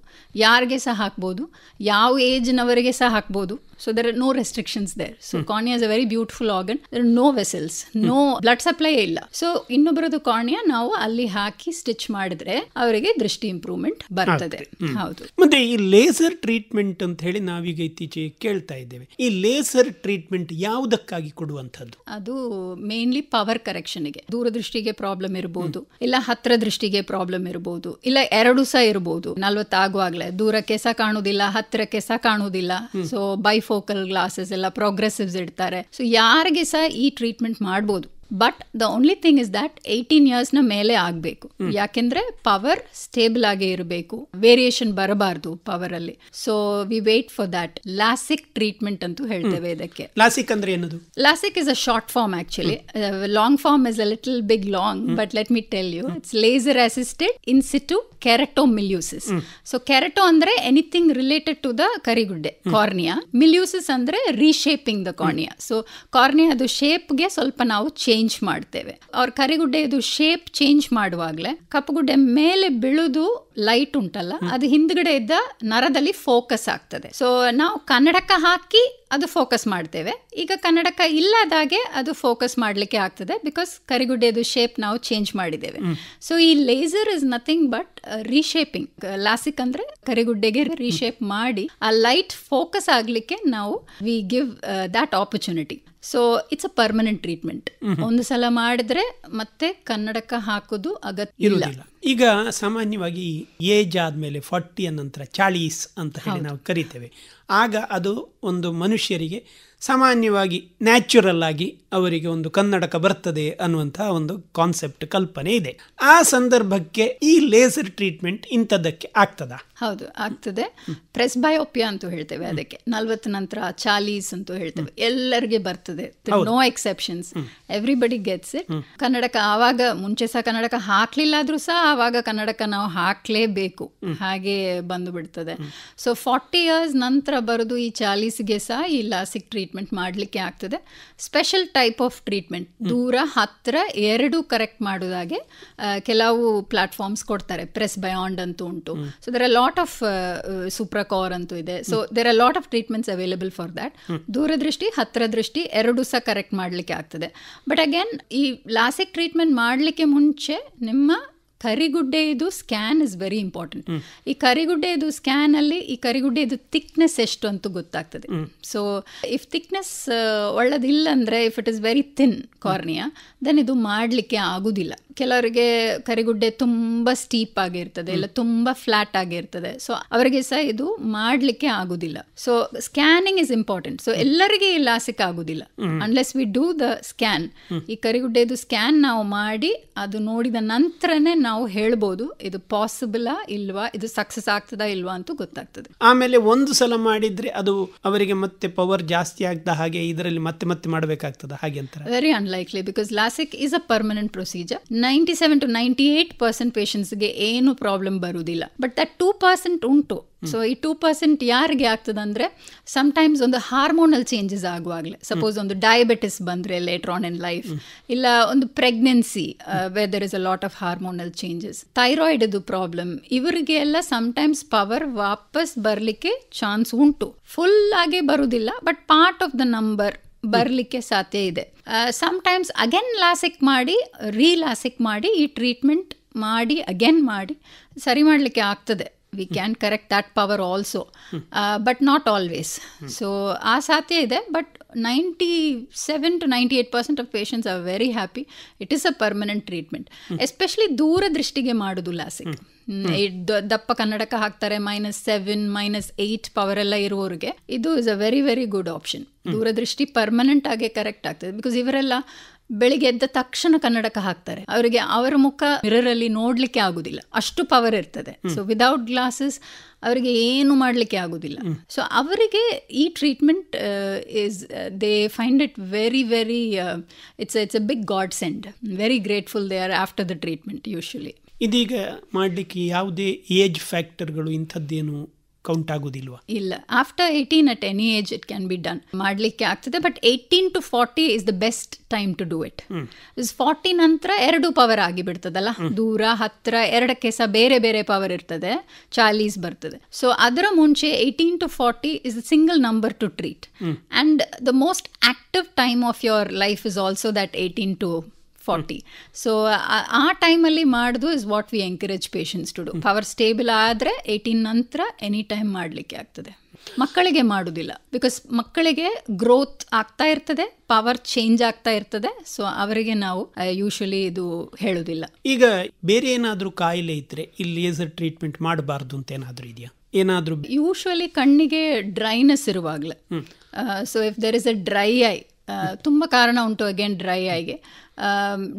Speaker 2: ಯಾರಿಗೆ ಸಹ ಹಾಕ್ಬೋದು ಯಾವ ಏಜ್ನವರಿಗೆ ಸಹ ಹಾಕ್ಬೋದು. So there are no restrictions there so cornea is a very beautiful organ there no vessels no blood supply ಇಲ್ಲ. ಸೊ ಇನ್ನೊಬ್ಬರದ್ದು ಕಾರ್ನಿಯಾ ನಾವು ಅಲ್ಲಿ ಹಾಕಿ ಸ್ಟಿಚ್ ಮಾಡಿದ್ರೆ ಅವರಿಗೆ ದೃಷ್ಟಿ ಇಂಪ್ರೂವ್ಮೆಂಟ್ ಬರ್ತದೆ. ಹೌದು.
Speaker 1: ಮತ್ತೆ ಈ ಲೇಸರ್ ಟ್ರೀಟ್ಮೆಂಟ್ ಅಂತ ಹೇಳಿ ನಾವೀಗ ಇತ್ತೀಚೆಗೆ ಕೇಳ್ತಾ ಇದ್ದೇವೆ. ಈ ಲೇಸರ್ ಟ್ರೀಟ್ಮೆಂಟ್ ಯಾವುದಕ್ಕಾಗಿ ಕೊಡುವಂಥದ್ದು?
Speaker 2: ಅದು ಮೇನ್ಲಿ ಪವರ್ ಕರೆಕ್ಷನ್ಗೆ ದೂರದೃಷ್ಟಿಗೆ ಪ್ರಾಬ್ಲಮ್ ಇರಬಹುದು ಇಲ್ಲ ಹತ್ರ ದೃಷ್ಟಿಗೆ ಪ್ರಾಬ್ಲಮ್ ಇರಬಹುದು ಇಲ್ಲ ಎರಡು ಸಹ ಇರಬಹುದು ನಲ್ವತ್ತಾಗುವಾಗಲೇ. ದೂರಕ್ಕೆ ಸಹ ಕಾಣುವುದಿಲ್ಲ ಹತ್ತಿರಕ್ಕೆ ಸಹ ಕಾಣುವುದಿಲ್ಲ. ಸೊ ಬೈಫೋಕಲ್ ಗ್ಲಾಸಸ್ ಎಲ್ಲ ಪ್ರೋಗ್ರೆಸಿವ್ಸ್ ಇಡ್ತಾರೆ. ಸೊ ಯಾರಿಗೆ ಸಹ ಈ ಟ್ರೀಟ್ಮೆಂಟ್ ಮಾಡ್ಬೋದು? But the only thing is that eighteen ಇಯರ್ಸ್ನ ಮೇಲೆ ಆಗಬೇಕು. ಯಾಕೆಂದ್ರೆ ಪವರ್ ಸ್ಟೇಬಲ್ ಆಗೇ ಇರಬೇಕು. ವೇರಿಯೇಷನ್ ಬರಬಾರ್ದು ಪವರ್ ಅಲ್ಲಿ. So we wait for that LASIK treatment ಅಂತೂ ಹೇಳ್ತೇವೆ ಇದಕ್ಕೆ.
Speaker 1: ಲಾಸಿಕ್ ಅಂದ್ರೆ ಏನದು?
Speaker 2: LASIK is a short form actually long form is a little big long but let let me tell you, laser assisted in situ situ mileusis so kerato ಅಂದ್ರೆ anything related to the ಕರಿಗುಡ್ಡೆ cornea mileusis ಅಂದ್ರೆ reshaping the cornea so cornea ಅದು ಶೇಪ್ಗೆ ಸ್ವಲ್ಪ ನಾವು change change ಮಾಡ್ತೇವೆ. ಅವ್ರ ಕರಿಗುಡ್ಡೆದು shape change ಮಾಡುವಾಗಲೇ ಕಪ್ಪುಗುಡ್ಡೆ ಮೇಲೆ ಬೀಳುದು ಲೈಟ್ ಉಂಟಲ್ಲ ಅದು ಹಿಂದ್ಗಡೆ ಇದ್ದ ನರದಲ್ಲಿ ಫೋಕಸ್ ಆಗ್ತದೆ. ಸೊ ನಾವು ಕನ್ನಡಕ ಹಾಕಿ ಅದು ಫೋಕಸ್ ಮಾಡ್ತೇವೆ. ಈಗ ಕನ್ನಡಕ ಇಲ್ಲದಾಗೆ ಅದು ಫೋಕಸ್ ಮಾಡಲಿಕ್ಕೆ ಆಗ್ತದೆ ಬಿಕಾಸ್ ಕರಿಗುಡ್ಡೆದು ಶೇಪ್ ನಾವು ಚೇಂಜ್ ಮಾಡಿದ್ದೇವೆ. ಸೊ ಈ laser is nothing but reshaping LASIK ಅಂದ್ರೆ ಕರಿಗುಡ್ಡೆಗೆ ರೀಶೇಪ್ ಮಾಡಿ ಆ ಲೈಟ್ ಫೋಕಸ್ ಆಗ್ಲಿಕ್ಕೆ ನಾವು we give that opportunity so it's a permanent treatment ಒಂದು ಸಲ ಮಾಡಿದ್ರೆ ಮತ್ತೆ ಕನ್ನಡಕ ಹಾಕೋದು ಅಗತ್ಯ ಇಲ್ಲ.
Speaker 1: ಈಗ ಸಾಮಾನ್ಯವಾಗಿ ಏಜ್ ಆದಮೇಲೆ ಫಾರ್ಟಿಯ ನಂತರ ಚಾಳೀಸ್ ಅಂತ ಹೇಳಿ ನಾವು ಕರಿತೇವೆ. ಆಗ ಅದು ಒಂದು ಮನುಷ್ಯರಿಗೆ ಸಾಮಾನ್ಯವಾಗಿ ನ್ಯಾಚುರಲ್ ಆಗಿ ಅವರಿಗೆ ಒಂದು ಕನ್ನಡಕ ಬರ್ತದೆ ಅನ್ನುವಂತಹ ಒಂದು ಕಾನ್ಸೆಪ್ಟ್ ಕಲ್ಪನೆ ಇದೆ. ಆ ಸಂದರ್ಭಕ್ಕೆ ಈ ಲೇಸರ್ ಟ್ರೀಟ್ಮೆಂಟ್ ಇಂಥದ್ದಕ್ಕೆ ಆಗ್ತದ?
Speaker 2: ಹೌದು ಆಗ್ತದೆ. ಪ್ರೆಸ್ ಬಯೋಪಿಯಾ ಅಂತ ಹೇಳ್ತೇವೆ ಅದಕ್ಕೆ. ನಲ್ವತ್ತ ನಂತರ ಚಾಲೀಸ್ ಅಂತ ಹೇಳ್ತೇವೆ. ಎಲ್ಲರಿಗೆ ಬರ್ತದೆ. No exceptions everybody gets it ಕನ್ನಡಕ ಆವಾಗ ಮುಂಚೆ ಸಹ ಕನ್ನಡಕ ಹಾಕ್ಲಿಲ್ಲ ಆದ್ರೂ ಸಹ ಆವಾಗ ಕನ್ನಡಕ್ಕೆ ನಾವು ಹಾಕ್ಲೇಬೇಕು. ಹಾಗೆ ಬಂದು ಬಿಡ್ತದೆ. ಸೊ ಫಾರ್ಟಿ ಇಯರ್ಸ್ ನಂತರ ಬರೋದು ಈ ಚಾಲೀಸ್ಗೆ ಸಹ ಈ ಲಾಸಿಕ್ ಟ್ರೀಟ್ಮೆಂಟ್ ಮಾಡಲಿಕ್ಕೆ ಆಗ್ತದೆ. ಸ್ಪೆಷಲ್ ಟೈಪ್ ಆಫ್ ಟ್ರೀಟ್ಮೆಂಟ್ ದೂರ ಹತ್ರ ಎರಡು ಕರೆಕ್ಟ್ ಮಾಡೋದಾಗೆ ಕೆಲವು ಪ್ಲಾಟ್ಫಾರ್ಮ್ಸ್ ಕೊಡ್ತಾರೆ. ಪ್ರೆಸ್ ಬಯಾಂಡ್ ಅಂತೂ ಉಂಟು. So there are lot of Supracor ಅಂತೂ ಇದೆ. So there are lot of treatments available for that ದೂರದೃಷ್ಟಿ ಹತ್ರ ದೃಷ್ಟಿ ಎರಡು ಸಹ ಕರೆಕ್ಟ್ ಮಾಡಲಿಕ್ಕೆ ಆಗ್ತದೆ. ಬಟ್ ಅಗೇನ್ ಈ ಲಾಸಿಕ್ ಟ್ರೀಟ್ಮೆಂಟ್ ಮಾಡಲಿಕ್ಕೆ ಮುಂಚೆ ನಿಮ್ಮ ಕರಿಗುಡ್ಡೆದು ಸ್ಕ್ಯಾನ್ ಇಸ್ ವೆರಿ ಇಂಪಾರ್ಟೆಂಟ್ ಈ ಕರಿಗುಡ್ಡೆದು ಸ್ಕ್ಯಾನ್ ಅಲ್ಲಿ ಈ ಕರಿಗುಡ್ಡೆದು ಥಿಕ್ನೆಸ್ ಎಷ್ಟು ಅಂತ ಗೊತ್ತಾಗ್ತದೆ. ಸೊ ಇಫ್ ಥಿಕ್ನೆಸ್ ಒಳ್ಳೇದಿಲ್ಲ ಅಂದ್ರೆ if it is very thin cornea then ಇದು ಮಾಡಲಿಕ್ಕೆ ಆಗುದಿಲ್ಲ. ಕೆಲವರಿಗೆ ಕರಿಗುಡ್ಡೆ ತುಂಬ ಸ್ಟೀಪ್ ಆಗಿರ್ತದೆ ಇಲ್ಲ ತುಂಬ ಫ್ಲಾಟ್ ಆಗಿರ್ತದೆ. ಸೊ ಅವರಿಗೆ ಸಹ ಇದು ಮಾಡಲಿಕ್ಕೆ ಆಗುದಿಲ್ಲ. So scanning is important so ಎಲ್ಲರಿಗೆ ಲಾಸಿಕ್ ಆಗುದಿಲ್ಲ. Unless we do the scan ಈ ಕರಿಗುಡ್ಡೆದು ಸ್ಕ್ಯಾನ್ ನಾವು ಮಾಡಿ ಅದು ನೋಡಿದ ನಂತರನೇ ನಾವು ಹೇಳ್ಬೋದು ಇದು ಪಾಸಿಬಲಾ ಇಲ್ವಾ ಇದು ಸಕ್ಸಸ್ ಆಗ್ತದಾ ಇಲ್ವಾ ಅಂತ ಗೊತ್ತಾಗ್ತದೆ.
Speaker 1: ಆಮೇಲೆ ಒಂದು ಸಲ ಮಾಡಿದ್ರೆ ಅದು ಅವರಿಗೆ ಮತ್ತೆ ಪವರ್ ಜಾಸ್ತಿ ಆಗ್ದ ಹಾಗೆ ಇದರಲ್ಲಿ ಮತ್ತೆ ಮತ್ತೆ ಮಾಡಬೇಕಾಗ್ತದೆ ಹಾಗೆ ಅಂತ
Speaker 2: very unlikely because LASIK is a permanent procedure ninety seven to ninety eight percent ಪೇಷಂಟ್ಸ್ಗೆ ಏನು ಪ್ರಾಬ್ಲಮ್ ಬರುವುದಿಲ್ಲ ಬಟ್ ದಟ್ ಟೂ ಪರ್ಸೆಂಟ್ ಉಂಟು. ಸೊ ಈ ಟೂ ಪರ್ಸೆಂಟ್ ಯಾರಿಗೆ ಆಗ್ತದಂದ್ರೆ ಸಮ್ಟೈಮ್ಸ್ ಒಂದು ಹಾರ್ಮೋನಲ್ ಚೇಂಜಸ್ ಆಗುವಾಗಲೇ. ಸಪೋಸ್ ಒಂದು ಡಯಾಬಿಟಿಸ್ ಬಂದರೆ ಲೇಟರ್ ಆನ್ ಇನ್ ಲೈಫ್ ಇಲ್ಲ ಒಂದು pregnancy whether is a lot of hormonal changes ಥೈರಾಯ್ಡ್ದು problem ಇವರಿಗೆ ಎಲ್ಲ ಸಮ್ಟೈಮ್ಸ್ ಪವರ್ ವಾಪಸ್ ಬರಲಿಕ್ಕೆ ಚಾನ್ಸ್ ಉಂಟು. ಫುಲ್ ಆಗಿ ಬರುವುದಿಲ್ಲ but part of the number ಬರಲಿಕ್ಕೆ ಸಾಧ್ಯ ಇದೆ. ಸಮ್ಟೈಮ್ಸ್ ಅಗೇನ್ ಲಾಸಿಕ್ ಮಾಡಿ ರೀಲಾಸಿಕ್ ಮಾಡಿ ಈ ಟ್ರೀಟ್ಮೆಂಟ್ ಮಾಡಿ ಅಗೇನ್ ಮಾಡಿ ಸರಿ ಮಾಡಲಿಕ್ಕೆ ಆಗ್ತದೆ. We can correct that power also but not always so ಆ ಸಾಧ್ಯ ಇದೆ but ninety seven to ninety eight percent of patients are very happy it is a permanent treatment especially ದೂರದೃಷ್ಟಿಗೆ ಮಾಡೋದು ಲಾಸಿಕ್ ದಪ್ಪ ಕನ್ನಡಕ ಹಾಕ್ತಾರೆ minus seven minus eight power ಎಲ್ಲ ಇರುವವರಿಗೆ ಇದು is a very very good option ದೂರದೃಷ್ಟಿ ಪರ್ಮನೆಂಟ್ ಆಗಿ correct ಆಗ್ತದೆ ಬಿಕಾಸ್ ಇವರೆಲ್ಲ ಬೆಳಿಗ್ಗೆ ಎದ್ದ ತಕ್ಷಣ ಕನ್ನಡಕ ಹಾಕ್ತಾರೆ. ಅವರಿಗೆ ಅವರ ಮುಖ ಮಿರರ್ ಅಲ್ಲಿ ನೋಡ್ಲಿಕ್ಕೆ ಆಗುದಿಲ್ಲ. ಅಷ್ಟು ಪವರ್ ಇರ್ತದೆ. ಸೊ ವಿದೌಟ್ ಗ್ಲಾಸಸ್ ಅವರಿಗೆ ಏನು ಮಾಡಲಿಕ್ಕೆ ಆಗುದಿಲ್ಲ. ಸೊ ಅವರಿಗೆ ಈ treatment is they find it very very it's it's a big godsend very grateful they are after the treatment usually
Speaker 1: ಇದೀಗ ಮಾಡಲಿಕ್ಕೆ ಯಾವುದೇ ಏಜ್ ಫ್ಯಾಕ್ಟರ್ಗಳು ಇಂಥದ್ದೇನು ಕೌಂಟ್ ಆಗೋದಿಲ್ವಾ?
Speaker 2: ಇಲ್ಲ. After eighteen at any age it can be done ಮಾಡಲಿಕ್ಕೆ ಆಗ್ತದೆ but eighteen to forty is the best time to do it is forty ನಂತರ ಎರಡು ಪವರ್ ಆಗಿಬಿಡ್ತದಲ್ಲ? ದೂರ ಹತ್ರ ಎರಡಕ್ಕೆ ಸಹ ಬೇರೆ ಬೇರೆ ಪವರ್ ಇರ್ತದೆ. ಚಾಲೀಸ್ ಬರ್ತದೆ. ಸೊ ಅದರ ಮುಂಚೆ eighteen to forty is single number to treat and the most active time of your life is also that eighteen to forty so ಆ ಟೈಮಲ್ಲಿ ಮಾಡೋದು is what we encourage patients to do power stable ಆದರೆ eighteen ನಂತರ any time ಮಾಡಲಿಕ್ಕೆ ಆಗ್ತದೆ. ಮಕ್ಕಳಿಗೆ ಮಾಡೋದಿಲ್ಲ. Because ಮಕ್ಕಳಿಗೆ ಗ್ರೋತ್ ಆಗ್ತಾ ಇರ್ತದೆ ಪವರ್ ಚೇಂಜ್ ಆಗ್ತಾ ಇರ್ತದೆ. ಸೊ ಅವರಿಗೆ ನಾವು ಯೂಶಲಿ ಇದು ಹೇಳೋದಿಲ್ಲ.
Speaker 1: ಈಗ ಬೇರೆ ಏನಾದರೂ ಕಾಯಿಲೆ ಇದ್ರೆ ಇಲ್ಲಿ ಲೇಸರ್ ಟ್ರೀಟ್ಮೆಂಟ್ ಮಾಡಬಾರ್ದು ಅಂತ ಏನಾದರೂ ಇದೆಯಾ? ಏನಾದರೂ
Speaker 2: ಯೂಶಲಿ ಕಣ್ಣಿಗೆ ಡ್ರೈನೆಸ್ ಇರುವಾಗಲೇ. So if there is a dry eye ತುಂಬ ಕಾರಣ ಉಂಟು ಅಗೇನ್ ಡ್ರೈ ಆಗಿ.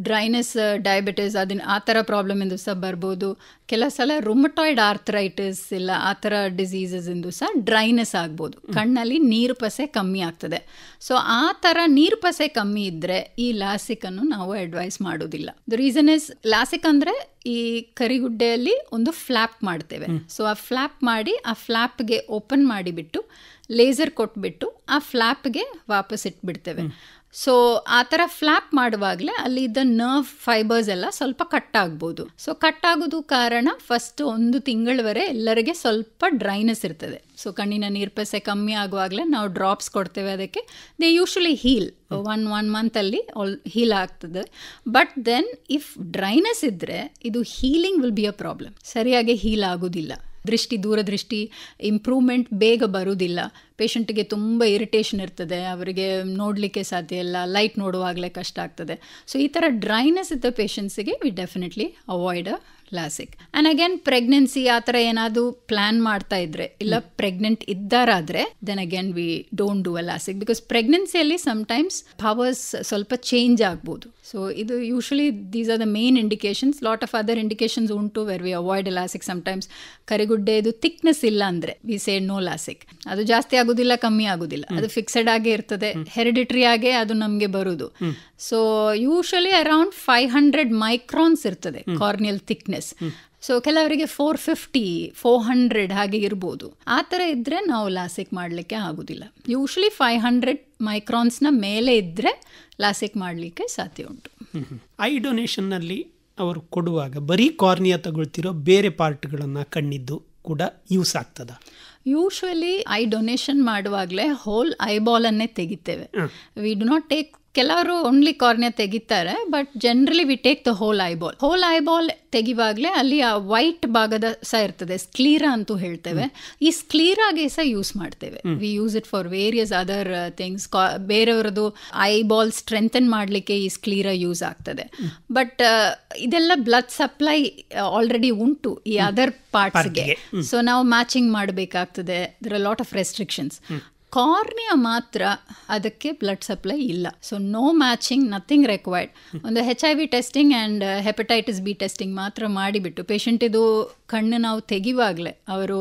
Speaker 2: ಡ್ರೈನೆಸ್ ಡಯಾಬಿಟಿಸ್ ಅದನ್ನ ಆ ಥರ ಪ್ರಾಬ್ಲಮಿಂದು ಸಹ ಬರ್ಬೋದು. ಕೆಲವು ಸಲ ರುಮಟಾಯ್ಡ್ ಆರ್ಥರೈಟಿಸ್ ಇಲ್ಲ ಆ ಥರ ಡಿಸೀಸಸ್ಇಂದು ಸಹ ಡ್ರೈನೆಸ್ ಆಗ್ಬೋದು. ಕಣ್ಣಲ್ಲಿ ನೀರು ಪಸೆ ಕಮ್ಮಿ ಆಗ್ತದೆ. ಸೊ ಆ ಥರ ನೀರು ಪಸೆ ಕಮ್ಮಿ ಇದ್ದರೆ ಈ ಲಾಸಿಕನ್ನು ನಾವು ಅಡ್ವೈಸ್ ಮಾಡೋದಿಲ್ಲ ದ ರೀಸನ್ ಇಸ್ ಲಾಸಿಕ್ ಅಂದರೆ ಈ ಕರಿಗುಡ್ಡೆಯಲ್ಲಿ ಒಂದು ಫ್ಲ್ಯಾಪ್ ಮಾಡ್ತೇವೆ. ಸೊ ಆ ಫ್ಲ್ಯಾಪ್ ಮಾಡಿ ಆ ಫ್ಲ್ಯಾಪ್ಗೆ ಓಪನ್ ಮಾಡಿಬಿಟ್ಟು ಲೇಸರ್ ಕೊಟ್ಬಿಟ್ಟು ಆ ಫ್ಲ್ಯಾಪ್ಗೆ ವಾಪಸ್ ಇಟ್ಬಿಡ್ತೇವೆ. ಸೊ ಆ ಥರ ಫ್ಲ್ಯಾಪ್ ಮಾಡುವಾಗಲೇ ಅಲ್ಲಿ ಇದ್ದ ನರ್ವ್ ಫೈಬರ್ಸ್ ಎಲ್ಲ ಸ್ವಲ್ಪ ಕಟ್ ಆಗ್ಬೋದು. ಸೊ ಕಟ್ ಆಗೋದು ಕಾರಣ ಫಸ್ಟ್ ಒಂದು ತಿಂಗಳವರೆ ಎಲ್ಲರಿಗೆ ಸ್ವಲ್ಪ ಡ್ರೈನೆಸ್ ಇರ್ತದೆ. ಸೊ ಕಣ್ಣಿನ ನೀರ್ಪಸೆ ಕಮ್ಮಿ ಆಗುವಾಗಲೇ ನಾವು ಡ್ರಾಪ್ಸ್ ಕೊಡ್ತೇವೆ ಅದಕ್ಕೆ. They usually heal one one ಮಂತಲ್ಲಿ all heal ಆಗ್ತದೆ. ಬಟ್ ದೆನ್ ಇಫ್ ಡ್ರೈನೆಸ್ ಇದ್ದರೆ ಇದು healing will be a problem ಸರಿಯಾಗಿ ಹೀಲ್ ಆಗೋದಿಲ್ಲ. ದೃಷ್ಟಿ, ದೂರದೃಷ್ಟಿ ಇಂಪ್ರೂವ್ಮೆಂಟ್ ಬೇಗ ಬರುವುದಿಲ್ಲ. ಪೇಷಂಟ್ಗೆ ತುಂಬ ಇರಿಟೇಷನ್ ಇರ್ತದೆ. ಅವರಿಗೆ ನೋಡಲಿಕ್ಕೆ ಸಾಧ್ಯ ಇಲ್ಲ. ಲೈಟ್ ನೋಡುವಾಗಲೇ ಕಷ್ಟ ಆಗ್ತದೆ. ಸೊ ಈ ಥರ ಡ್ರೈನೆಸ್ ಇದ್ದ ಪೇಷಂಟ್ಸಿಗೆ we definitely avoid a LASIK. And again pregnancy ಆ ತರ ಏನಾದರೂ ಪ್ಲಾನ್ ಮಾಡ್ತಾ ಇದ್ರೆ ಇಲ್ಲ pregnant ಇದ್ದಾರಾದ್ರೆ then again we don't do a LASIK. Because ಪ್ರೆಗ್ನೆನ್ಸಿಯಲ್ಲಿ sometimes powers ಸ್ವಲ್ಪ ಚೇಂಜ್ ಆಗ್ಬೋದು. ಸೊ ಇದು usually these are the main indications lot of other indications ಉಂಟು where we avoid LASIK sometimes ಕರಿಗುಡ್ಡೆದು thickness ಇಲ್ಲ ಅಂದರೆ ವಿ ಸೇಡ್ ನೋ ಲಾಸಿಕ್. ಅದು ಜಾಸ್ತಿ ಆಗುದಿಲ್ಲ ಕಮ್ಮಿ ಆಗುದಿಲ್ಲ. ಅದು ಫಿಕ್ಸೆಡ್ ಆಗಿ ಇರ್ತದೆ ಹೆರಿಡಿಟ್ರಿ ಆಗೇ ಅದು ನಮ್ಗೆ ಬರುದು. So usually around five hundred microns ಇರ್ತದೆ ಕಾರ್ನಿಯಲ್ ಥಿಕ್ನೆಸ್ ಸೊ ಕೆಲವರಿಗೆ ಫೋರ್ ಫಿಫ್ಟಿ ಫೋರ್ ಹಂಡ್ರೆಡ್ ಹಾಗೆ ಇರ್ಬೋದು. ಆ ಥರ ಇದ್ದರೆ ನಾವು ಲಾಸಿಕ್ ಮಾಡಲಿಕ್ಕೆ ಆಗೋದಿಲ್ಲ. ಯೂಶ್ವಲಿ ಫೈವ್ ಹಂಡ್ರೆಡ್ ಮೈಕ್ರಾನ್ಸ್ನ ಮೇಲೆ ಇದ್ದರೆ ಲಾಸಿಕ್ ಮಾಡಲಿಕ್ಕೆ ಸಾಧ್ಯ ಉಂಟು.
Speaker 1: ಐ ಡೊನೇಷನ್ನಲ್ಲಿ ಅವರು ಕೊಡುವಾಗ ಬರೀ ಕಾರ್ನಿಯಾ ತಗೊಳ್ತಿರೋ ಬೇರೆ ಪಾರ್ಟ್ಗಳನ್ನು ಕಣ್ಣಿದ್ದು ಕೂಡ ಯೂಸ್ ಆಗ್ತದ?
Speaker 2: ಯೂಶ್ವಲಿ ಐ ಡೊನೇಷನ್ ಮಾಡುವಾಗಲೇ ಹೋಲ್ ಐಬಾಲನ್ನೇ ತೆಗಿತೇವೆ. ವಿ ಡು ನಾಟ್ ಟೇಕ್ ಕೆಲವರು ಓನ್ಲಿ ಕಾರ್ನಿಯಾ ತೆಗಿತಾರೆ but generally we take the whole eyeball whole eyeball ತೆಗಿವಾಗಲೇ ಅಲ್ಲಿ ಆ ವೈಟ್ ಭಾಗದ ಸಹ ಇರ್ತದೆ ಸ್ಕ್ಲೀರಾ ಅಂತೂ ಹೇಳ್ತೇವೆ. ಈ ಸ್ಕ್ಲೀರಾಗೆ ಸಹ ಯೂಸ್ ಮಾಡ್ತೇವೆ. We use it for various other things ಬೇರೆಯವರದು eyeball strengthen ಮಾಡಲಿಕ್ಕೆ ಈ ಸ್ಕ್ಲೀರಾ ಯೂಸ್ ಆಗ್ತದೆ. ಬಟ್ ಇದೆಲ್ಲ ಬ್ಲಡ್ ಸಪ್ಲೈ ಆಲ್ರೆಡಿ ಉಂಟು ಈ ಅದರ್ ಪಾರ್ಟ್ಸ್ಗೆ ಸೊ ನಾವು ಮ್ಯಾಚಿಂಗ್ ಮಾಡಬೇಕಾಗ್ತದೆ. There are lot of restrictions cornea ಮಾತ್ರ ಅದಕ್ಕೆ ಬ್ಲಡ್ ಸಪ್ಲೈ ಇಲ್ಲ. So no matching nothing required ಒಂದು H I V testing and hepatitis B testing ಮಾತ್ರ ಮಾಡಿಬಿಟ್ಟು ಪೇಷಂಟಿದು ಕಣ್ಣು ನಾವು ತೆಗಿವಾಗಲೇ, ಅವರು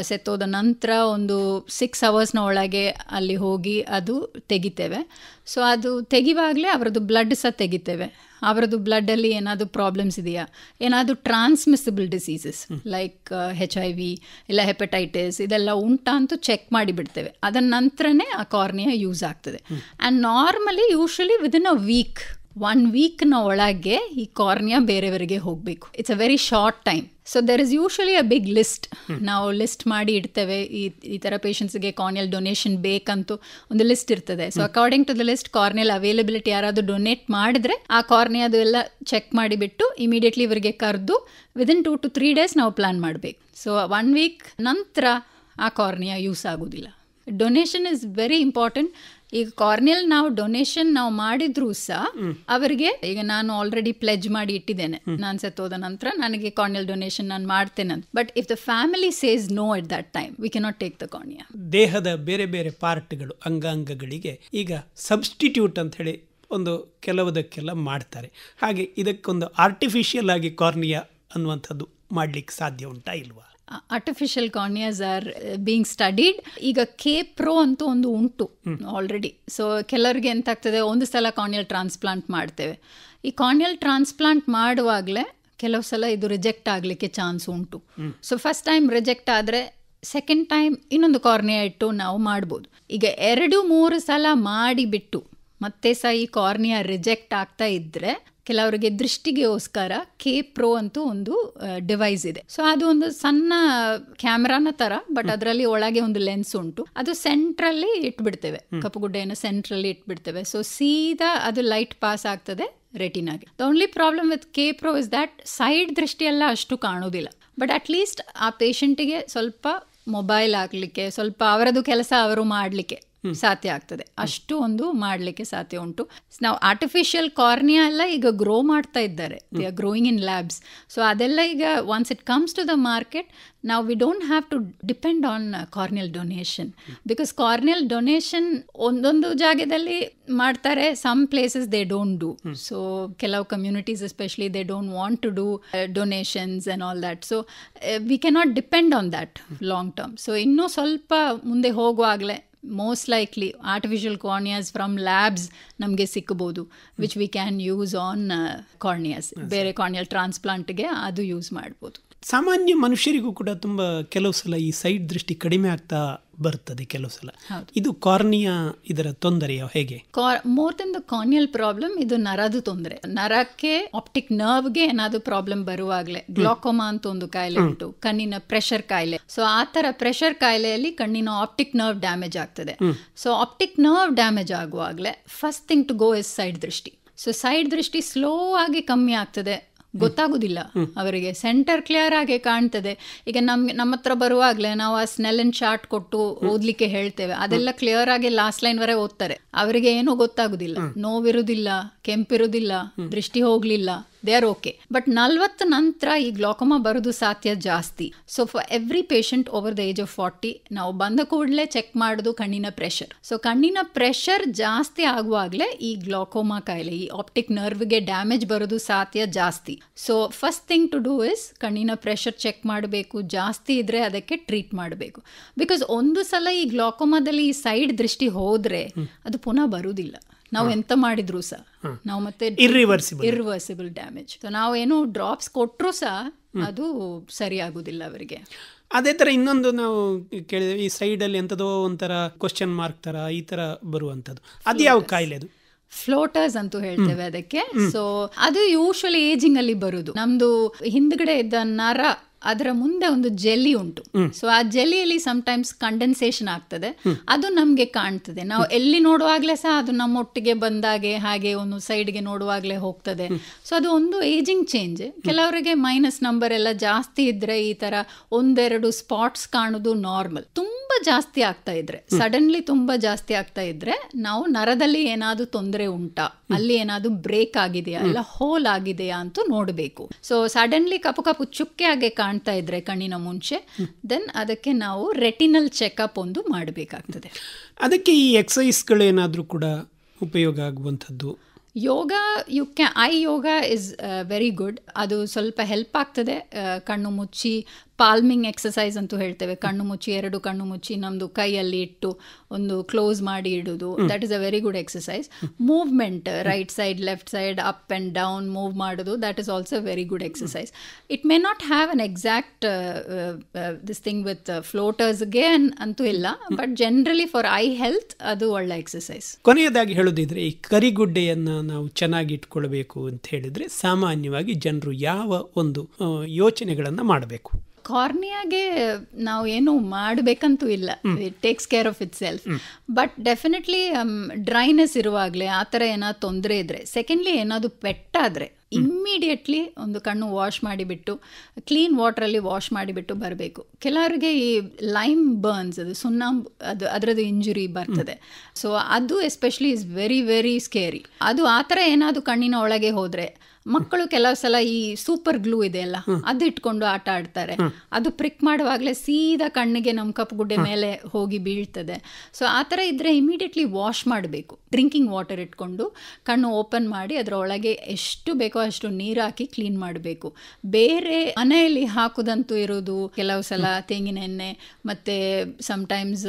Speaker 2: ಸೆತ್ತೋದ ನಂತರ ಒಂದು ಸಿಕ್ಸ್ ಅವರ್ಸ್ನ ಒಳಗೆ ಅಲ್ಲಿ ಹೋಗಿ ಅದು ತೆಗಿತೇವೆ. ಸೊ ಅದು ತೆಗಿವಾಗಲೇ ಅವರದ್ದು ಬ್ಲಡ್ ಸಹ ತೆಗಿತೇವೆ. ಅವರದ್ದು ಬ್ಲಡ್ಡಲ್ಲಿ ಏನಾದರೂ ಪ್ರಾಬ್ಲಮ್ಸ್ ಇದೆಯಾ? ಏನಾದರೂ transmissible diseases like H I V ಇಲ್ಲ ಹೆಪಟೈಟಿಸ್ ಇದೆಲ್ಲ ಉಂಟಾ ಅಂತೂ ಚೆಕ್ ಮಾಡಿಬಿಡ್ತೇವೆ. ಅದರ ನಂತರನೇ ಆ ಕಾರ್ನಿಯಾ ಯೂಸ್ ಆಗ್ತದೆ. And normally usually within a week one ವೀಕ್ನ ಒಳಗೆ ಈ ಕಾರ್ನಿಯಾ ಬೇರೆಯವರಿಗೆ ಹೋಗಬೇಕು. It's a very short time so there is usually a big list ನಾವು ಲಿಸ್ಟ್ ಮಾಡಿ ಇಡ್ತೇವೆ. ಈ ಈ ಥರ ಪೇಷಂಟ್ಸ್ಗೆ ಕಾರ್ನಿಯಲ್ ಡೊನೇಷನ್ ಬೇಕಂತೂ ಒಂದು ಲಿಸ್ಟ್ ಇರ್ತದೆ. So according to the list corneal availability ಯಾರಾದರೂ ಡೊನೇಟ್ ಮಾಡಿದ್ರೆ ಆ ಕಾರ್ನಿಯಾದು ಎಲ್ಲ ಚೆಕ್ ಮಾಡಿಬಿಟ್ಟು ಇಮಿಡಿಯೇಟ್ಲಿ ಇವರಿಗೆ ಕರೆದು within two to three days ನಾವು ಪ್ಲಾನ್ ಮಾಡಬೇಕು. ಸೊ ಒನ್ ವೀಕ್ ನಂತರ ಆ ಕಾರ್ನಿಯಾ ಯೂಸ್ ಆಗೋದಿಲ್ಲ. ಡೊನೇಷನ್ ಇಸ್ ವೆರಿ ಇಂಪಾರ್ಟೆಂಟ್ ಈಗ ಕಾರ್ನಿಯಲ್ ನಾವು ಡೊನೇಷನ್ ನಾವು ಮಾಡಿದ್ರೂ ಸಹ ಅವರಿಗೆ ಈಗ ನಾನು ಆಲ್ರೆಡಿ ಪ್ಲೆಜ್ ಮಾಡಿ ಇಟ್ಟಿದ್ದೇನೆ. ನಾನು ಸತ್ತೋದ ನಂತರ ನನಗೆ ಕಾರ್ನಿಯಲ್ ಡೊನೇಷನ್ ನಾನು ಮಾಡ್ತೇನೆ ಅಂತ. But if the family says no at that time we cannot take the cornea
Speaker 1: ದೇಹದ ಬೇರೆ ಬೇರೆ ಪಾರ್ಟ್ಗಳು ಅಂಗಾಂಗಗಳಿಗೆ ಈಗ ಸಬ್ಸ್ಟಿಟ್ಯೂಟ್ ಅಂತ ಹೇಳಿ ಒಂದು ಕೆಲವುದಕ್ಕೆಲ್ಲ ಮಾಡ್ತಾರೆ. ಹಾಗೆ ಇದಕ್ಕೊಂದು ಆರ್ಟಿಫಿಷಿಯಲ್ ಆಗಿ ಕಾರ್ನಿಯಾ ಅನ್ನುವಂಥದ್ದು ಮಾಡ್ಲಿಕ್ಕೆ ಸಾಧ್ಯ ಉಂಟಾ ಇಲ್ವಾ?
Speaker 2: Artificial corneas are being studied ಈಗ ಕೆ ಪ್ರೋ ಅಂತೂ ಒಂದು ಉಂಟು ಆಲ್ರೆಡಿ ಸೊ ಕೆಲವರಿಗೆ ಎಂತಾಗ್ತದೆ, ಒಂದು ಸಲ ಕಾರ್ನಿಯಲ್ ಟ್ರಾನ್ಸ್ಪ್ಲಾಂಟ್ ಮಾಡ್ತೇವೆ. ಈ ಕಾರ್ನಿಯಲ್ ಟ್ರಾನ್ಸ್ಪ್ಲಾಂಟ್ ಮಾಡುವಾಗಲೇ ಕೆಲವು ಸಲ ಇದು ರಿಜೆಕ್ಟ್ ಆಗಲಿಕ್ಕೆ ಚಾನ್ಸ್ ಉಂಟು. ಸೊ ಫಸ್ಟ್ ಟೈಮ್ ರಿಜೆಕ್ಟ್ ಆದರೆ ಸೆಕೆಂಡ್ ಟೈಮ್ ಇನ್ನೊಂದು ಕಾರ್ನಿಯಾ ಇಟ್ಟು ನಾವು ಮಾಡ್ಬೋದು. ಈಗ ಎರಡು ಮೂರು ಸಲ ಮಾಡಿಬಿಟ್ಟು, ಮತ್ತೆ ಸಹ ಈ ಕಾರ್ನಿಯಾ ರಿಜೆಕ್ಟ್ ಆಗ್ತಾ ಇದ್ದರೆ ಕೆಲವರಿಗೆ ದೃಷ್ಟಿಗೆಗೋಸ್ಕರ ಕೆ ಪ್ರೋ ಅಂತೂ ಒಂದು ಡಿವೈಸ್ ಇದೆ. ಸೊ ಅದು ಒಂದು ಸಣ್ಣ ಕ್ಯಾಮ್ರಾನ ತರ ಬಟ್ ಅದರಲ್ಲಿ ಒಳಗೆ ಒಂದು ಲೆನ್ಸ್ ಉಂಟು. ಅದು ಸೆಂಟ್ರಲ್ಲಿ ಇಟ್ಬಿಡ್ತೇವೆ. ಕಪ್ಪುಗುಡ್ಡೆಯನ್ನು ಸೆಂಟ್ರಲ್ಲಿ ಇಟ್ಬಿಡ್ತೇವೆ. ಸೊ ಸೀದಾ ಅದು ಲೈಟ್ ಪಾಸ್ ಆಗ್ತದೆ ರೆಟಿನಾಗೆ the only problem with K Pro is that side ದೃಷ್ಟಿಯೆಲ್ಲ ಅಷ್ಟು ಕಾಣೋದಿಲ್ಲ ಬಟ್ ಅಟ್ಲೀಸ್ಟ್ ಆ ಪೇಷಂಟಿಗೆ ಸ್ವಲ್ಪ ಮೊಬೈಲ್ ಆಗಲಿಕ್ಕೆ ಸ್ವಲ್ಪ ಅವರದು ಕೆಲಸ ಅವರು ಮಾಡಲಿಕ್ಕೆ ಸಾಧ್ಯ ಆಗ್ತದೆ. ಅಷ್ಟು ಒಂದು ಮಾಡಲಿಕ್ಕೆ ಸಾಧ್ಯ ಉಂಟು. ನಾವು ಆರ್ಟಿಫಿಷಿಯಲ್ ಕಾರ್ನಿಯಾ ಎಲ್ಲ ಈಗ ಗ್ರೋ ಮಾಡ್ತಾ ಇದ್ದಾರೆ. They are growing in labs so ಅದೆಲ್ಲ ಈಗ once it comes to the market ನಾವು we don't have to depend on corneal donation because corneal donation ಒಂದೊಂದು ಜಾಗದಲ್ಲಿ ಮಾಡ್ತಾರೆ. Some places they don't do so ಕೆಲವು communities especially they don't want to do donations and all that so we cannot depend on that long term so ಇನ್ನೂ ಸ್ವಲ್ಪ ಮುಂದೆ ಹೋಗುವಾಗಲೇ most likely artificial corneas from labs ನಮಗೆ ಸಿಕ್ಕಬಹುದು which we can use on corneas ಬೇರೆ corneal ಟ್ರಾನ್ಸ್ಪ್ಲಾಂಟ್ಗೆ ಅದು use ಮಾಡ್ಬೋದು.
Speaker 1: ಸಾಮಾನ್ಯ ಮನುಷ್ಯರಿಗೂ ಕೂಡ ತುಂಬ ಕೆಲವು ಸಲ ಈ ಸೈಡ್ ದೃಷ್ಟಿ ಕಡಿಮೆ ಆಗ್ತಾ ಬರ್ತದೆ ಕೆಲವು ಸಲ. ಇದು ಕಾರ್ನಿಯಾ ಇದರ ತೊಂದರೆಯ ಹೇಗೆ?
Speaker 2: More than the corneal problem ಇದು ನರದು ತೊಂದರೆ. ನರಕ್ಕೆ ಆಪ್ಟಿಕ್ ನರ್ವ್ಗೆ ಏನಾದ್ರು ಪ್ರಾಬ್ಲಮ್ ಬರುವಾಗಲೇ. ಗ್ಲಾಕೋಮಾ ಅಂತ ಒಂದು ಕಾಯಿಲೆ ಉಂಟು. ಕಣ್ಣಿನ ಪ್ರೆಷರ್ ಕಾಯಿಲೆ. ಸೊ ಆ ತರ ಪ್ರೆಷರ್ ಕಾಯಿಲೆಯಲ್ಲಿ ಕಣ್ಣಿನ ಆಪ್ಟಿಕ್ ನರ್ವ್ ಡ್ಯಾಮೇಜ್ ಆಗ್ತದೆ. So optic nerve damage ಆಗುವಾಗಲೇ first thing to go is side ದೃಷ್ಟಿ. ಸೊ ಸೈಡ್ ದೃಷ್ಟಿ ಸ್ಲೋ ಆಗಿ ಕಮ್ಮಿ ಆಗ್ತದೆ. ಗೊತ್ತಾಗುದಿಲ್ಲ. ಅವರಿಗೆ ಸೆಂಟರ್ ಕ್ಲಿಯರ್ ಆಗಿ ಕಾಣ್ತದೆ. ಈಗ ನಮ್ಗೆ ನಮ್ಮ ಹತ್ರ ಬರುವಾಗಲೇ ನಾವು ಆ ಸ್ನೆಲನ್ ಚಾರ್ಟ್ ಕೊಟ್ಟು ಓದ್ಲಿಕ್ಕೆ ಹೇಳ್ತೇವೆ. ಅದೆಲ್ಲ ಕ್ಲಿಯರ್ ಆಗಿ ಲಾಸ್ಟ್ ಲೈನ್ ವರೆ ಓದ್ತಾರೆ. ಅವರಿಗೆ ಏನೂ ಗೊತ್ತಾಗುದಿಲ್ಲ. ನೋವಿರುವುದಿಲ್ಲ ಕೆಂಪಿರುವುದಿಲ್ಲ ದೃಷ್ಟಿ ಹೋಗ್ಲಿಲ್ಲ. ದೇ ಆರ್ ಓಕೆ ಬಟ್ ನಲ್ವತ್ತು ನಂತರ ಈ ಗ್ಲಾಕೋಮಾ ಬರೋದು ಸಾಧ್ಯ ಜಾಸ್ತಿ. So for every patient over the age of forty ನಾವು ಬಂದ ಕೂಡಲೇ ಚೆಕ್ ಮಾಡೋದು ಕಣ್ಣಿನ ಪ್ರೆಷರ್ ಸೊ ಕಣ್ಣಿನ ಪ್ರೆಷರ್ ಜಾಸ್ತಿ ಆಗುವಾಗಲೇ ಈ ಗ್ಲಾಕೋಮಾ ಕಾಯಿಲೆ ಈ ಆಪ್ಟಿಕ್ ನರ್ವ್ಗೆ ಡ್ಯಾಮೇಜ್ ಬರೋದು ಸಾಧ್ಯ ಜಾಸ್ತಿ. So first thing to do is ಕಣ್ಣಿನ ಪ್ರೆಷರ್ ಚೆಕ್ ಮಾಡಬೇಕು. ಜಾಸ್ತಿ ಇದ್ರೆ ಅದಕ್ಕೆ ಟ್ರೀಟ್ ಮಾಡಬೇಕು. ಬಿಕಾಸ್ ಒಂದು ಸಲ ಈ ಗ್ಲಾಕೋಮಾದಲ್ಲಿ ಈ ಸೈಡ್ ದೃಷ್ಟಿ ಹೋದ್ರೆ ಅದು ಪುನಃ ಬರುವುದಿಲ್ಲ ನಾವು ಎಂತ ಮಾಡಿದ್ರು ಸಹ ನಾವು ಮತ್ತೆ
Speaker 1: ಇರಿವರ್ಸಿಬಲ್
Speaker 2: ಇರ್ರಿವರ್ಸಿಬಲ್ ಡ್ಯಾಮೇಜ್ ನಾವು ಏನು ಡ್ರಾಪ್ಸ್ ಕೊಟ್ಟರು ಸಹ ಅದು ಸರಿ ಆಗುದಿಲ್ಲ ಅವರಿಗೆ.
Speaker 1: ಅದೇ ತರ ಇನ್ನೊಂದು ನಾವು ಕೇಳಿದ್ವಿ ಈ ಸೈಡಲ್ಲಿ ಎಂಥದೋ ಒಂಥರ ಕ್ವಶನ್ ಮಾರ್ಕ್ ತರ ಈ ತರ ಬರುವಂಥದ್ದು ಅದು ಯಾವ ಕಾಯಿಲೆ ಅದು?
Speaker 2: ಫ್ಲೋಟರ್ಸ್ ಅಂತೂ ಹೇಳ್ತೇವೆ ಅದಕ್ಕೆ. ಸೊ ಅದು ಯೂಶುವಲಿ ಏಜಿಂಗ್ ಅಲ್ಲಿ ಬರುದು. ನಮ್ದು ಹಿಂದ್ಗಡೆ ಇದ್ದ ನರ ಅದರ ಮುಂದೆ ಒಂದು ಜೆಲ್ಲಿ ಉಂಟು. ಸೊ ಆ ಜೆಲ್ಲಿಯಲ್ಲಿ ಟೈಮ್ಸ್ ಕಂಡೆನ್ಸೇಷನ್ ಆಗ್ತದೆ. ಅದು ನಮಗೆ ಕಾಣ್ತದೆ. ನಾವು ಎಲ್ಲಿ ನೋಡುವಾಗಲೇ ಸಹ ಅದು ನಮ್ಮೊಟ್ಟಿಗೆ ಬಂದಾಗೆ ಹಾಗೆ ಒಂದು ಸೈಡ್ಗೆ ನೋಡುವಾಗಲೇ ಹೋಗ್ತದೆ. ಸೊ ಅದು ಒಂದು ಏಜಿಂಗ್ ಚೇಂಜ್ ಕೆಲವರಿಗೆ ಮೈನಸ್ ನಂಬರ್ ಎಲ್ಲ ಜಾಸ್ತಿ ಇದ್ರೆ ಈ ತರ ಒಂದೆರಡು ಸ್ಪಾಟ್ಸ್ ಕಾಣುದು ನಾರ್ಮಲ್ ತುಂಬಾ ಜಾಸ್ತಿ ಆಗ್ತಾ ಇದ್ರೆ ಸಡನ್ಲಿ ತುಂಬಾ ಜಾಸ್ತಿ ಆಗ್ತಾ ಇದ್ರೆ ನಾವು ನರದಲ್ಲಿ ಏನಾದ್ರು ತೊಂದರೆ ಉಂಟಾ ಅಲ್ಲಿ ಏನಾದ್ರೂ ಬ್ರೇಕ್ ಆಗಿದೆಯಾ ಇಲ್ಲ ಹೋಲ್ ಆಗಿದೆಯಾ ಅಂತ ನೋಡಬೇಕು. ಸೊ ಸಡನ್ಲಿ ಕಪ್ಪು ಕಪ್ಪು ಚುಕ್ಕೆ ಹಾಗೆ ಕಾಣ್ತಾ ಇದ್ರೆ ಕಣ್ಣಿನ ಮುಂಚೆ ದೆನ್ ಅದಕ್ಕೆ ನಾವು ರೆಟಿನಲ್ ಚೆಕಪ್ ಒಂದು ಮಾಡಬೇಕಾಗ್ತದೆ.
Speaker 1: ಅದಕ್ಕೆ ಈ ಎಕ್ಸಸೈಸ್ಗಳೇನಾದರೂ ಕೂಡ ಉಪಯೋಗ ಆಗುವಂಥದ್ದು?
Speaker 2: ಯೋಗ ಯು ಕ್ಯಾ I yoga is very good ಅದು ಸ್ವಲ್ಪ ಹೆಲ್ಪ್ ಆಗ್ತದೆ ಕಣ್ಣು ಮುಚ್ಚಿ ಪಾಲ್ಮಿಂಗ್ ಎಕ್ಸಸೈಸ್ ಅಂತೂ ಹೇಳ್ತೇವೆ. ಕಣ್ಣು ಮುಚ್ಚಿ ಎರಡು ಕಣ್ಣು ಮುಚ್ಚಿ ನಮ್ಮದು ಕೈಯಲ್ಲಿ ಇಟ್ಟು ಒಂದು ಕ್ಲೋಸ್ ಮಾಡಿ ಇಡೋದು. That is a very good exercise movement right side left side up and down move ಮಾಡೋದು that is also very good exercise it may not have an exact this thing with ಫ್ಲೋಟರ್ಸ್ಗೆ ಅಂತೂ ಇಲ್ಲ. But generally for eye health ಅದು ಒಳ್ಳೆ exercise
Speaker 1: ಕೊನೆಯದಾಗಿ ಹೇಳುದಿದ್ರೆ ಈ ಕರಿಗುಡ್ಡೆಯನ್ನು ನಾವು ಚೆನ್ನಾಗಿ ಇಟ್ಕೊಳ್ಬೇಕು ಅಂತ ಹೇಳಿದ್ರೆ ಸಾಮಾನ್ಯವಾಗಿ ಜನರು ಯಾವ ಒಂದು ಯೋಚನೆಗಳನ್ನು ಮಾಡಬೇಕು.
Speaker 2: ಕಾರ್ನಿಯಾಗೆ ನಾವು ಏನು ಮಾಡಬೇಕಂತೂ ಇಲ್ಲ. It takes care of itself but definitely dryness ಇರುವಾಗಲೇ ಆ ಥರ ಏನಾದ್ರು ತೊಂದರೆ ಇದ್ರೆ ಸೆಕೆಂಡ್ಲಿ ಏನಾದ್ರು ಪೆಟ್ಟಾದರೆ ಇಮ್ಮಿಡಿಯೇಟ್ಲಿ ಒಂದು ಕಣ್ಣು ವಾಶ್ ಮಾಡಿಬಿಟ್ಟು ಕ್ಲೀನ್ ವಾಟ್ರಲ್ಲಿ ವಾಶ್ ಮಾಡಿಬಿಟ್ಟು ಬರಬೇಕು. ಕೆಲವರಿಗೆ ಈ ಲೈಮ್ ಬರ್ನ್ಸ್ ಅದು ಸುಣ್ಣಾಂಬ್ ಅದು ಅದರದ್ದು ಇಂಜುರಿ ಬರ್ತದೆ. ಸೊ ಅದು especially is very very scary ಅದು ಆ ಥರ ಏನಾದರೂ ಕಣ್ಣಿನ ಒಳಗೆ ಹೋದರೆ ಮಕ್ಕಳು ಕೆಲವು ಸಲ ಈ ಸೂಪರ್ ಗ್ಲೂ ಇದೆ ಅಲ್ಲ ಅದು ಇಟ್ಕೊಂಡು ಆಟ ಆಡ್ತಾರೆ. ಅದು ಪ್ರಿಕ್ ಮಾಡುವಾಗಲೇ ಸೀದಾ ಕಣ್ಣಿಗೆ ನಮ್ಮ ಕಪ್ಪು ಗುಡ್ಡೆ ಮೇಲೆ ಹೋಗಿ ಬೀಳ್ತದೆ. ಸೊ ಆ ಥರ ಇದ್ರೆ ಇಮಿಡಿಯೇಟ್ಲಿ ವಾಶ್ ಮಾಡಬೇಕು. ಡ್ರಿಂಕಿಂಗ್ ವಾಟರ್ ಇಟ್ಕೊಂಡು ಕಣ್ಣು ಓಪನ್ ಮಾಡಿ ಅದರೊಳಗೆ ಎಷ್ಟು ಬೇಕೋ ಅಷ್ಟು ನೀರು ಹಾಕಿ ಕ್ಲೀನ್ ಮಾಡಬೇಕು. ಬೇರೆ ಮನೆಯಲ್ಲಿ ಹಾಕುದಂತೂ ಇರೋದು ಕೆಲವು ಸಲ ತೆಂಗಿನ ಎಣ್ಣೆ ಮತ್ತೆ ಸಮಟೈಮ್ಸ್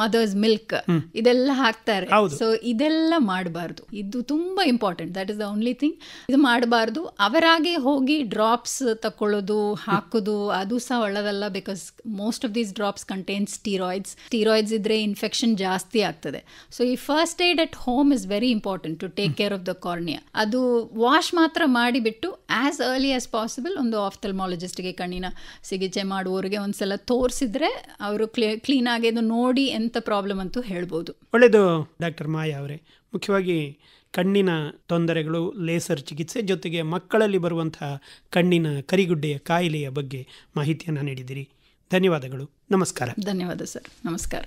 Speaker 2: ಮದರ್ಸ್ ಮಿಲ್ಕ್ ಇದೆಲ್ಲ ಹಾಕ್ತಾರೆ. ಸೊ ಇದೆಲ್ಲ ಮಾಡಬಾರ್ದು. ಇದು ತುಂಬಾ important that is the only thing ಇದು ಮಾಡಬಾರ್ದು. ಅವರಾಗೆ ಹೋಗಿ ಡ್ರಾಪ್ಸ್ ತಕೊಳ್ಳೋದು ಹಾಕೋದು ಅದು ಸಹ ಒಳ್ಳೆದಲ್ಲ because most of these drops contain steroids steroids ಇದ್ರೆ ಇನ್ಫೆಕ್ಷನ್ ಜಾಸ್ತಿ ಆಗ್ತದೆ. ಸೊ ಈ first aid at home is very important to take care of the cornea ಅದು ವಾಶ್ ಮಾತ್ರ ಮಾಡಿಬಿಟ್ಟು ಆಸ್ ಅರ್ಲಿ ಆಸ್ ಪಾಸಿಬಲ್ ಒಂದು ಆಫ್ಥಲ್ಮಾಲಜಿಸ್ಟ್ಗೆ ಕಣ್ಣಿನ ಸಿಗಿಚೆ ಮಾಡುವವರಿಗೆ ಒಂದ್ಸಲ ತೋರಿಸಿದ್ರೆ ಅವರು ಕ್ಲೀ ಕ್ಲೀನ್ ಆಗಿ ನೋಡಿ ಎಂತ ಪ್ರಾಬ್ಲಮ್ ಅಂತೂ ಹೇಳ್ಬೋದು.
Speaker 1: ಒಳ್ಳೇದು ಡಾಕ್ಟರ್ ಮಾಯಾ ಅವರೇ. ಮುಖ್ಯವಾಗಿ ಕಣ್ಣಿನ ತೊಂದರೆಗಳು, ಲೇಸರ್ ಚಿಕಿತ್ಸೆ ಜೊತೆಗೆ ಮಕ್ಕಳಲ್ಲಿ ಬರುವಂತಹ ಕಣ್ಣಿನ ಕರಿಗುಡ್ಡೆಯ ಕಾಯಿಲೆಯ ಬಗ್ಗೆ ಮಾಹಿತಿಯನ್ನು ನೀಡಿದಿರಿ. ಧನ್ಯವಾದಗಳು. ನಮಸ್ಕಾರ.
Speaker 2: ಧನ್ಯವಾದ ಸರ್. ನಮಸ್ಕಾರ.